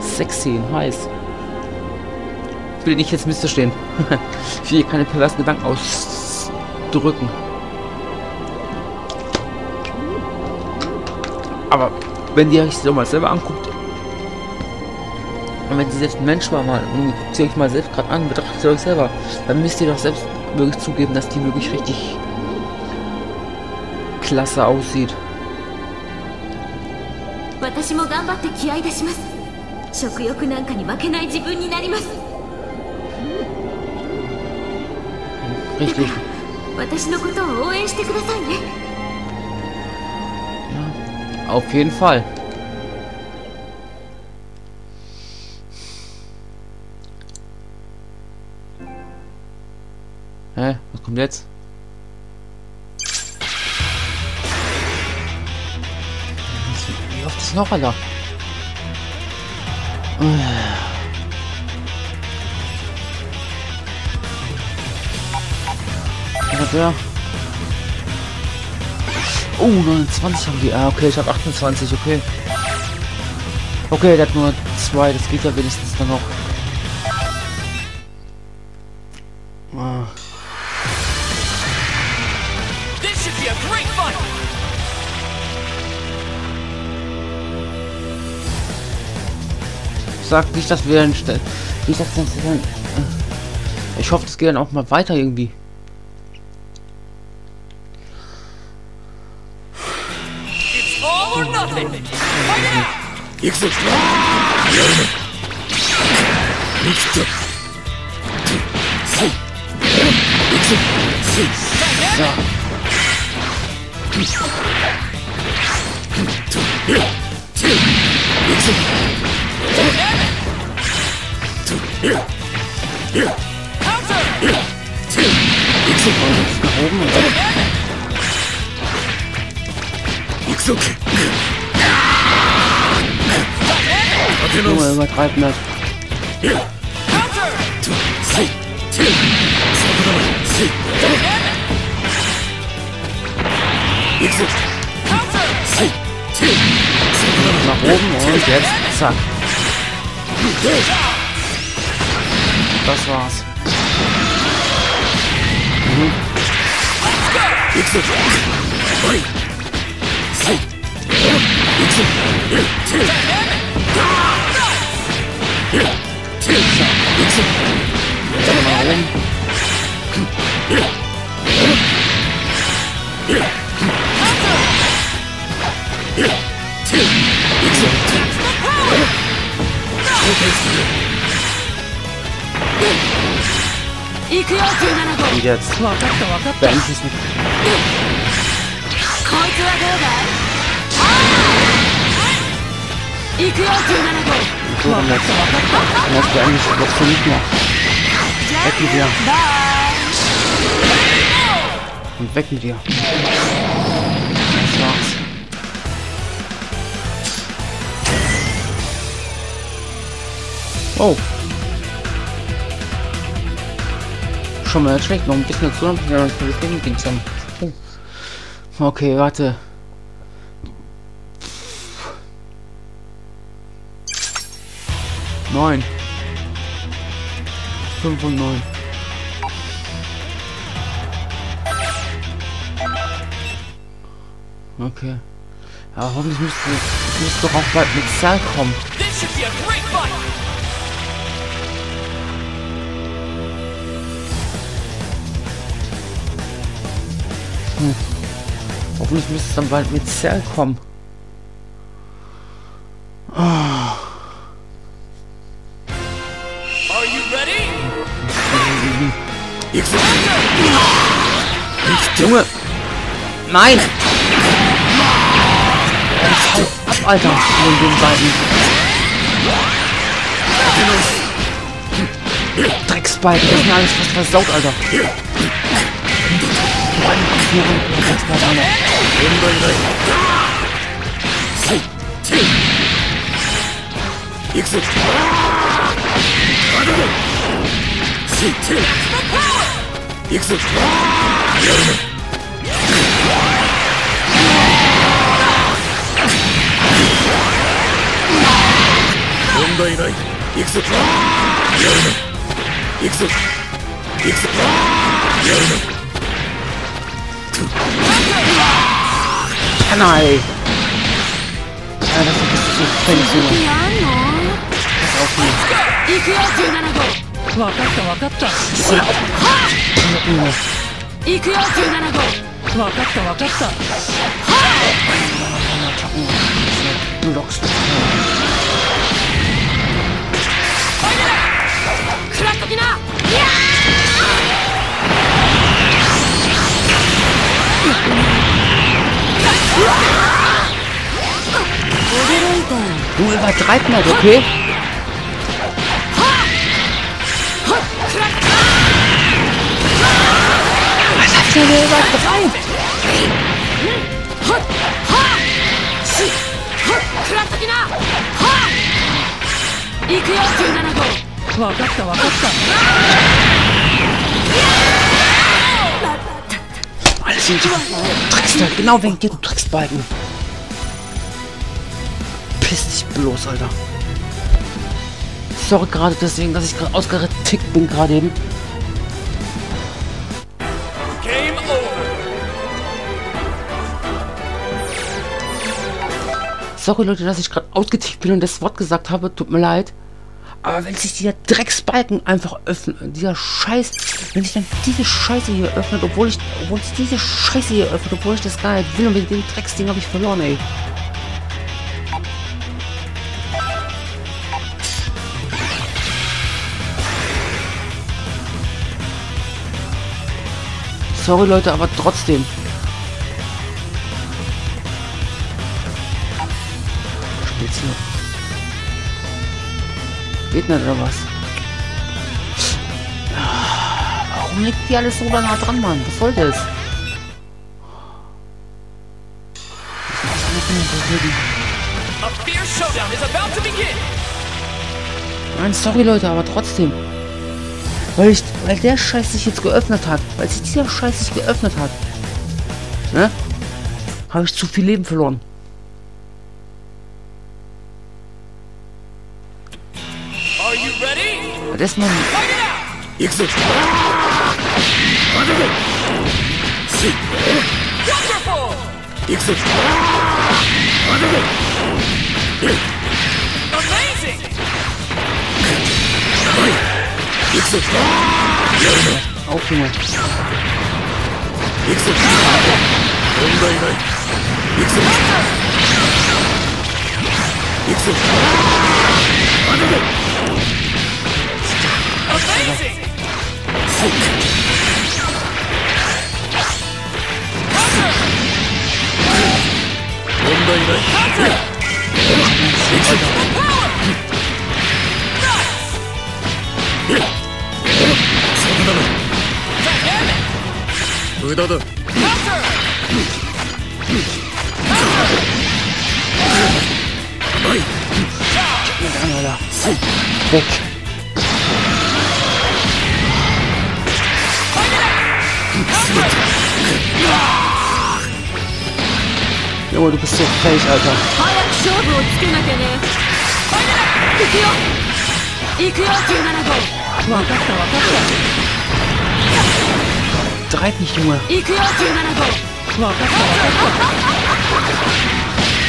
Sexy und heiß. Ich will nicht jetzt missverstehen. ich will hier keine perversen Gedanken ausdrücken. Aber wenn ihr euch das mal selber anguckt, und wenn sie selbst ein Mensch war mal und guckt sie euch mal selbst gerade an, betrachtet sie euch selber, dann müsst ihr doch selbst wirklich zugeben, dass die wirklich richtig klasse aussieht. 私も頑張って気合出します食欲なんかに負けない自分になります richtig. Ja, auf jeden Fall. Hä? Was kommt jetzt? Wie oft ist noch, Alter? Der? Oh, 29 haben die. Ah, okay, ich habe 28, okay. Okay, der hat nur zwei, das geht ja wenigstens dann noch. Ah. Sagt nicht, dass wir ein nicht, dass das dann. Ich hoffe, das geht dann auch mal weiter irgendwie. 行くぞ。やるな見切ったせい行くぞ。せいとやて行くぞ。Was ist los? übertreiben das. Nach oben und jetzt zack. Das war's. Mhm. Jetzt 分かった分かった。beende ich es mit. こいつはどうだい？行くよ17号 So, und jetzt. Und jetzt beende ich das für nicht mehr. Weg mit dir. Und weg mit dir. Oh. Schon mal schlecht, noch ein bisschen dazu, dann ja, das Leben dann. Oh. Okay, warte. Neun. Fünf und neun. Okay. Aber hoffentlich müsste es müsste doch auch bald mit Cell kommen. This should be a great fight! Hoffentlich müsste es dann bald mit Cell kommen. Are Nein! Hau ab, Alter! Von den beiden. Drecksbeiden, das ist mir alles fast versaut, Alter. Meine い題ない。行くぞ。やるな。行くぞ。行くぞ。やるな。くっ。かないあらそこそこそこにしよう。行くよ17号。わかったわかった。はっ行くよ17号。わかったわかった。はっブロックしたっときな驚いた Du übertreib nicht, okay? Was hat der denn übertreibt? 食らっ 行くよ17号分かった分かった Alles sind die Drecksteil, genau wegen dir, du Drecksbalken. Piss dich bloß, Alter. Sorry gerade deswegen, dass ich gerade ausgetickt bin gerade eben. Game over. Sorry Leute, dass ich gerade ausgetickt bin und das Wort gesagt habe, tut mir leid. Aber wenn sich dieser Drecksbalken einfach öffnet, dieser Scheiß, wenn sich dann diese Scheiße hier öffnet, obwohl ich, obwohl sich diese Scheiße hier öffnet, obwohl ich das gar nicht will und wegen dem Drecksding habe ich verloren, ey. Sorry Leute, aber trotzdem. Spielt's hier. Geht nicht oder was? Warum liegt die alles so nah dran, Mann? Was soll das? Nein, sorry Leute, aber trotzdem. Weil ich, weil der Scheiß sich jetzt geöffnet hat, weil sich dieser Scheiß sich geöffnet hat, ne? Habe ich zu viel Leben verloren. ですね。行くぞ。行くぞ。行くぞ。やるな。オ行くぞ。問題ない。行くぞ。行くぞて。だ。問題ない。そこかはい。Junge, du bist so fähig, Alter. Dreit nicht, Junge.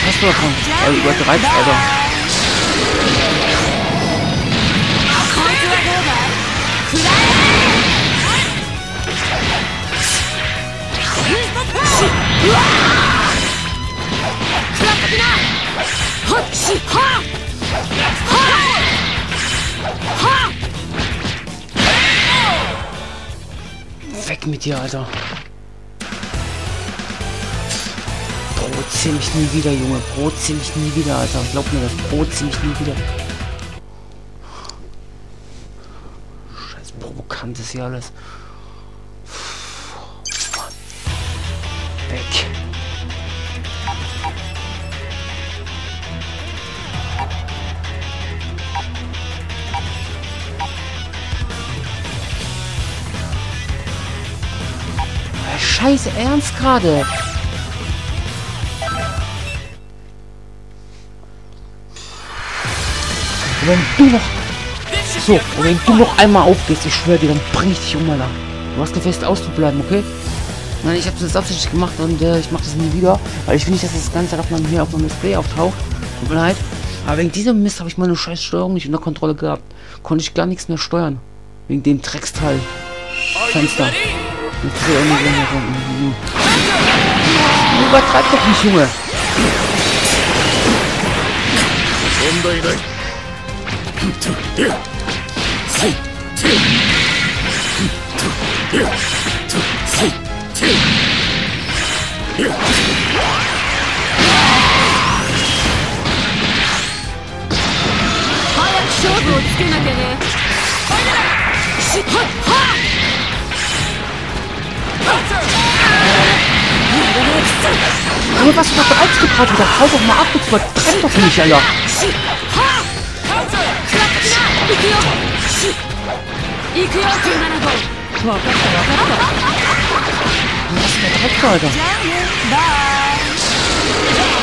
Was du davon? Also übertreibst, Alter. えうわ食らってきなはっしはっはっはっ Weg mit dir, Alter. Provozier mich nie wieder, Junge. Provozier mich nie wieder, Alter. Glaub mir das. Provozier mich nie wieder. Scheiß provokant ist hier alles. Scheiße, ernst gerade. Wenn du noch so, und wenn du noch einmal aufgehst, ich schwöre dir, dann bring ich dich um, Alter. Du hast gefälligst auszubleiben, okay? Nein, ich habe das absichtlich gemacht und äh, ich mache das nie wieder, weil ich will nicht, dass das Ganze auf meinem, hier auf meinem Display auftaucht. Tut mir leid. Aber wegen diesem Mist habe ich meine scheiß Steuerung nicht unter Kontrolle gehabt. Konnte ich gar nichts mehr steuern. Wegen dem Drecksteil. Fenster. Ready? Das ist ja auch nicht länger so. Mhm. Übertreib doch nicht, Junge. 問 Aber was wird doch ausgebrannt wieder? Hau doch mal ab, jetzt wird brennt doch nicht, Alter. Was ist der Dreck, Alter? Let's go!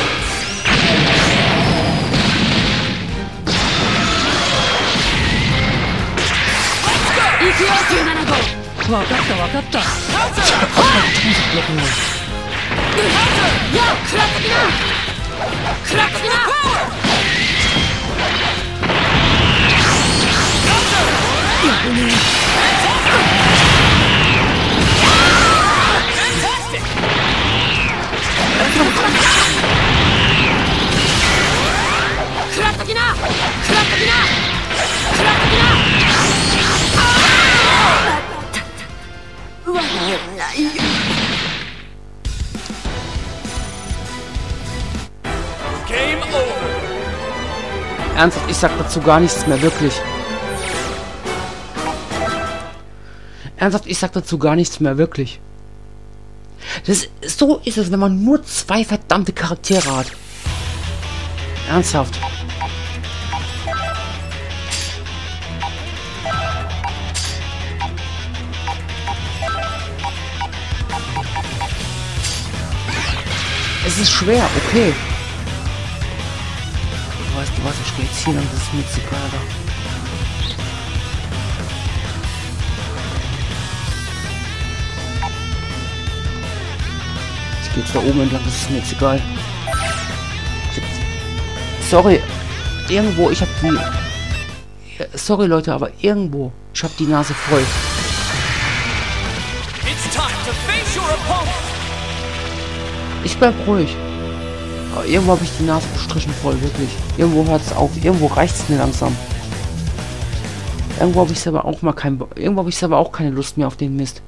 行くよ17号分かった分かった。ハウスや ich sag dazu gar nichts mehr, wirklich. Ernsthaft, ich sag dazu gar nichts mehr, wirklich. Das, so ist es, wenn man nur zwei verdammte Charaktere hat. Ernsthaft. Es ist schwer, okay. Was, ich gehe jetzt hier lang, das gehe jetzt da oben entlang, das ist mir jetzt egal. Sorry, irgendwo, ich hab die... Ja, Sorry Leute, aber irgendwo, ich hab die Nase voll. Ich bleib ruhig. Aber irgendwo habe ich die Nase gestrichen voll, wirklich. Irgendwo hört es auf. Irgendwo reicht es mir langsam. Irgendwo habe ich aber auch mal kein, irgendwo habe ich aber auch keine Lust mehr auf den Mist.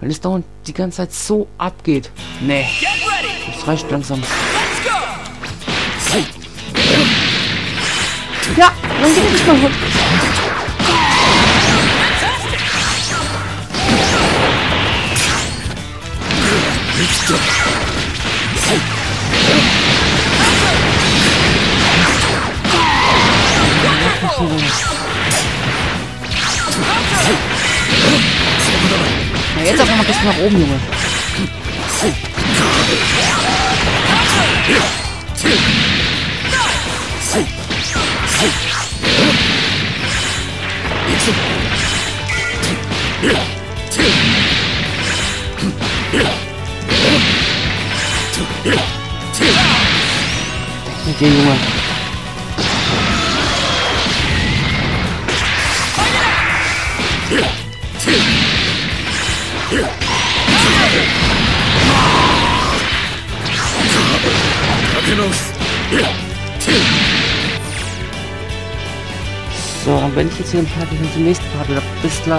Weil es dauernd die ganze Zeit so abgeht. Nee, das reicht langsam. Ja, dann geht es mal. Na, jetzt aber mal bis nach oben, Junge. Dir, Junge. So, dann bin ich jetzt hier wir sind zum nächsten Part wieder. Bis gleich.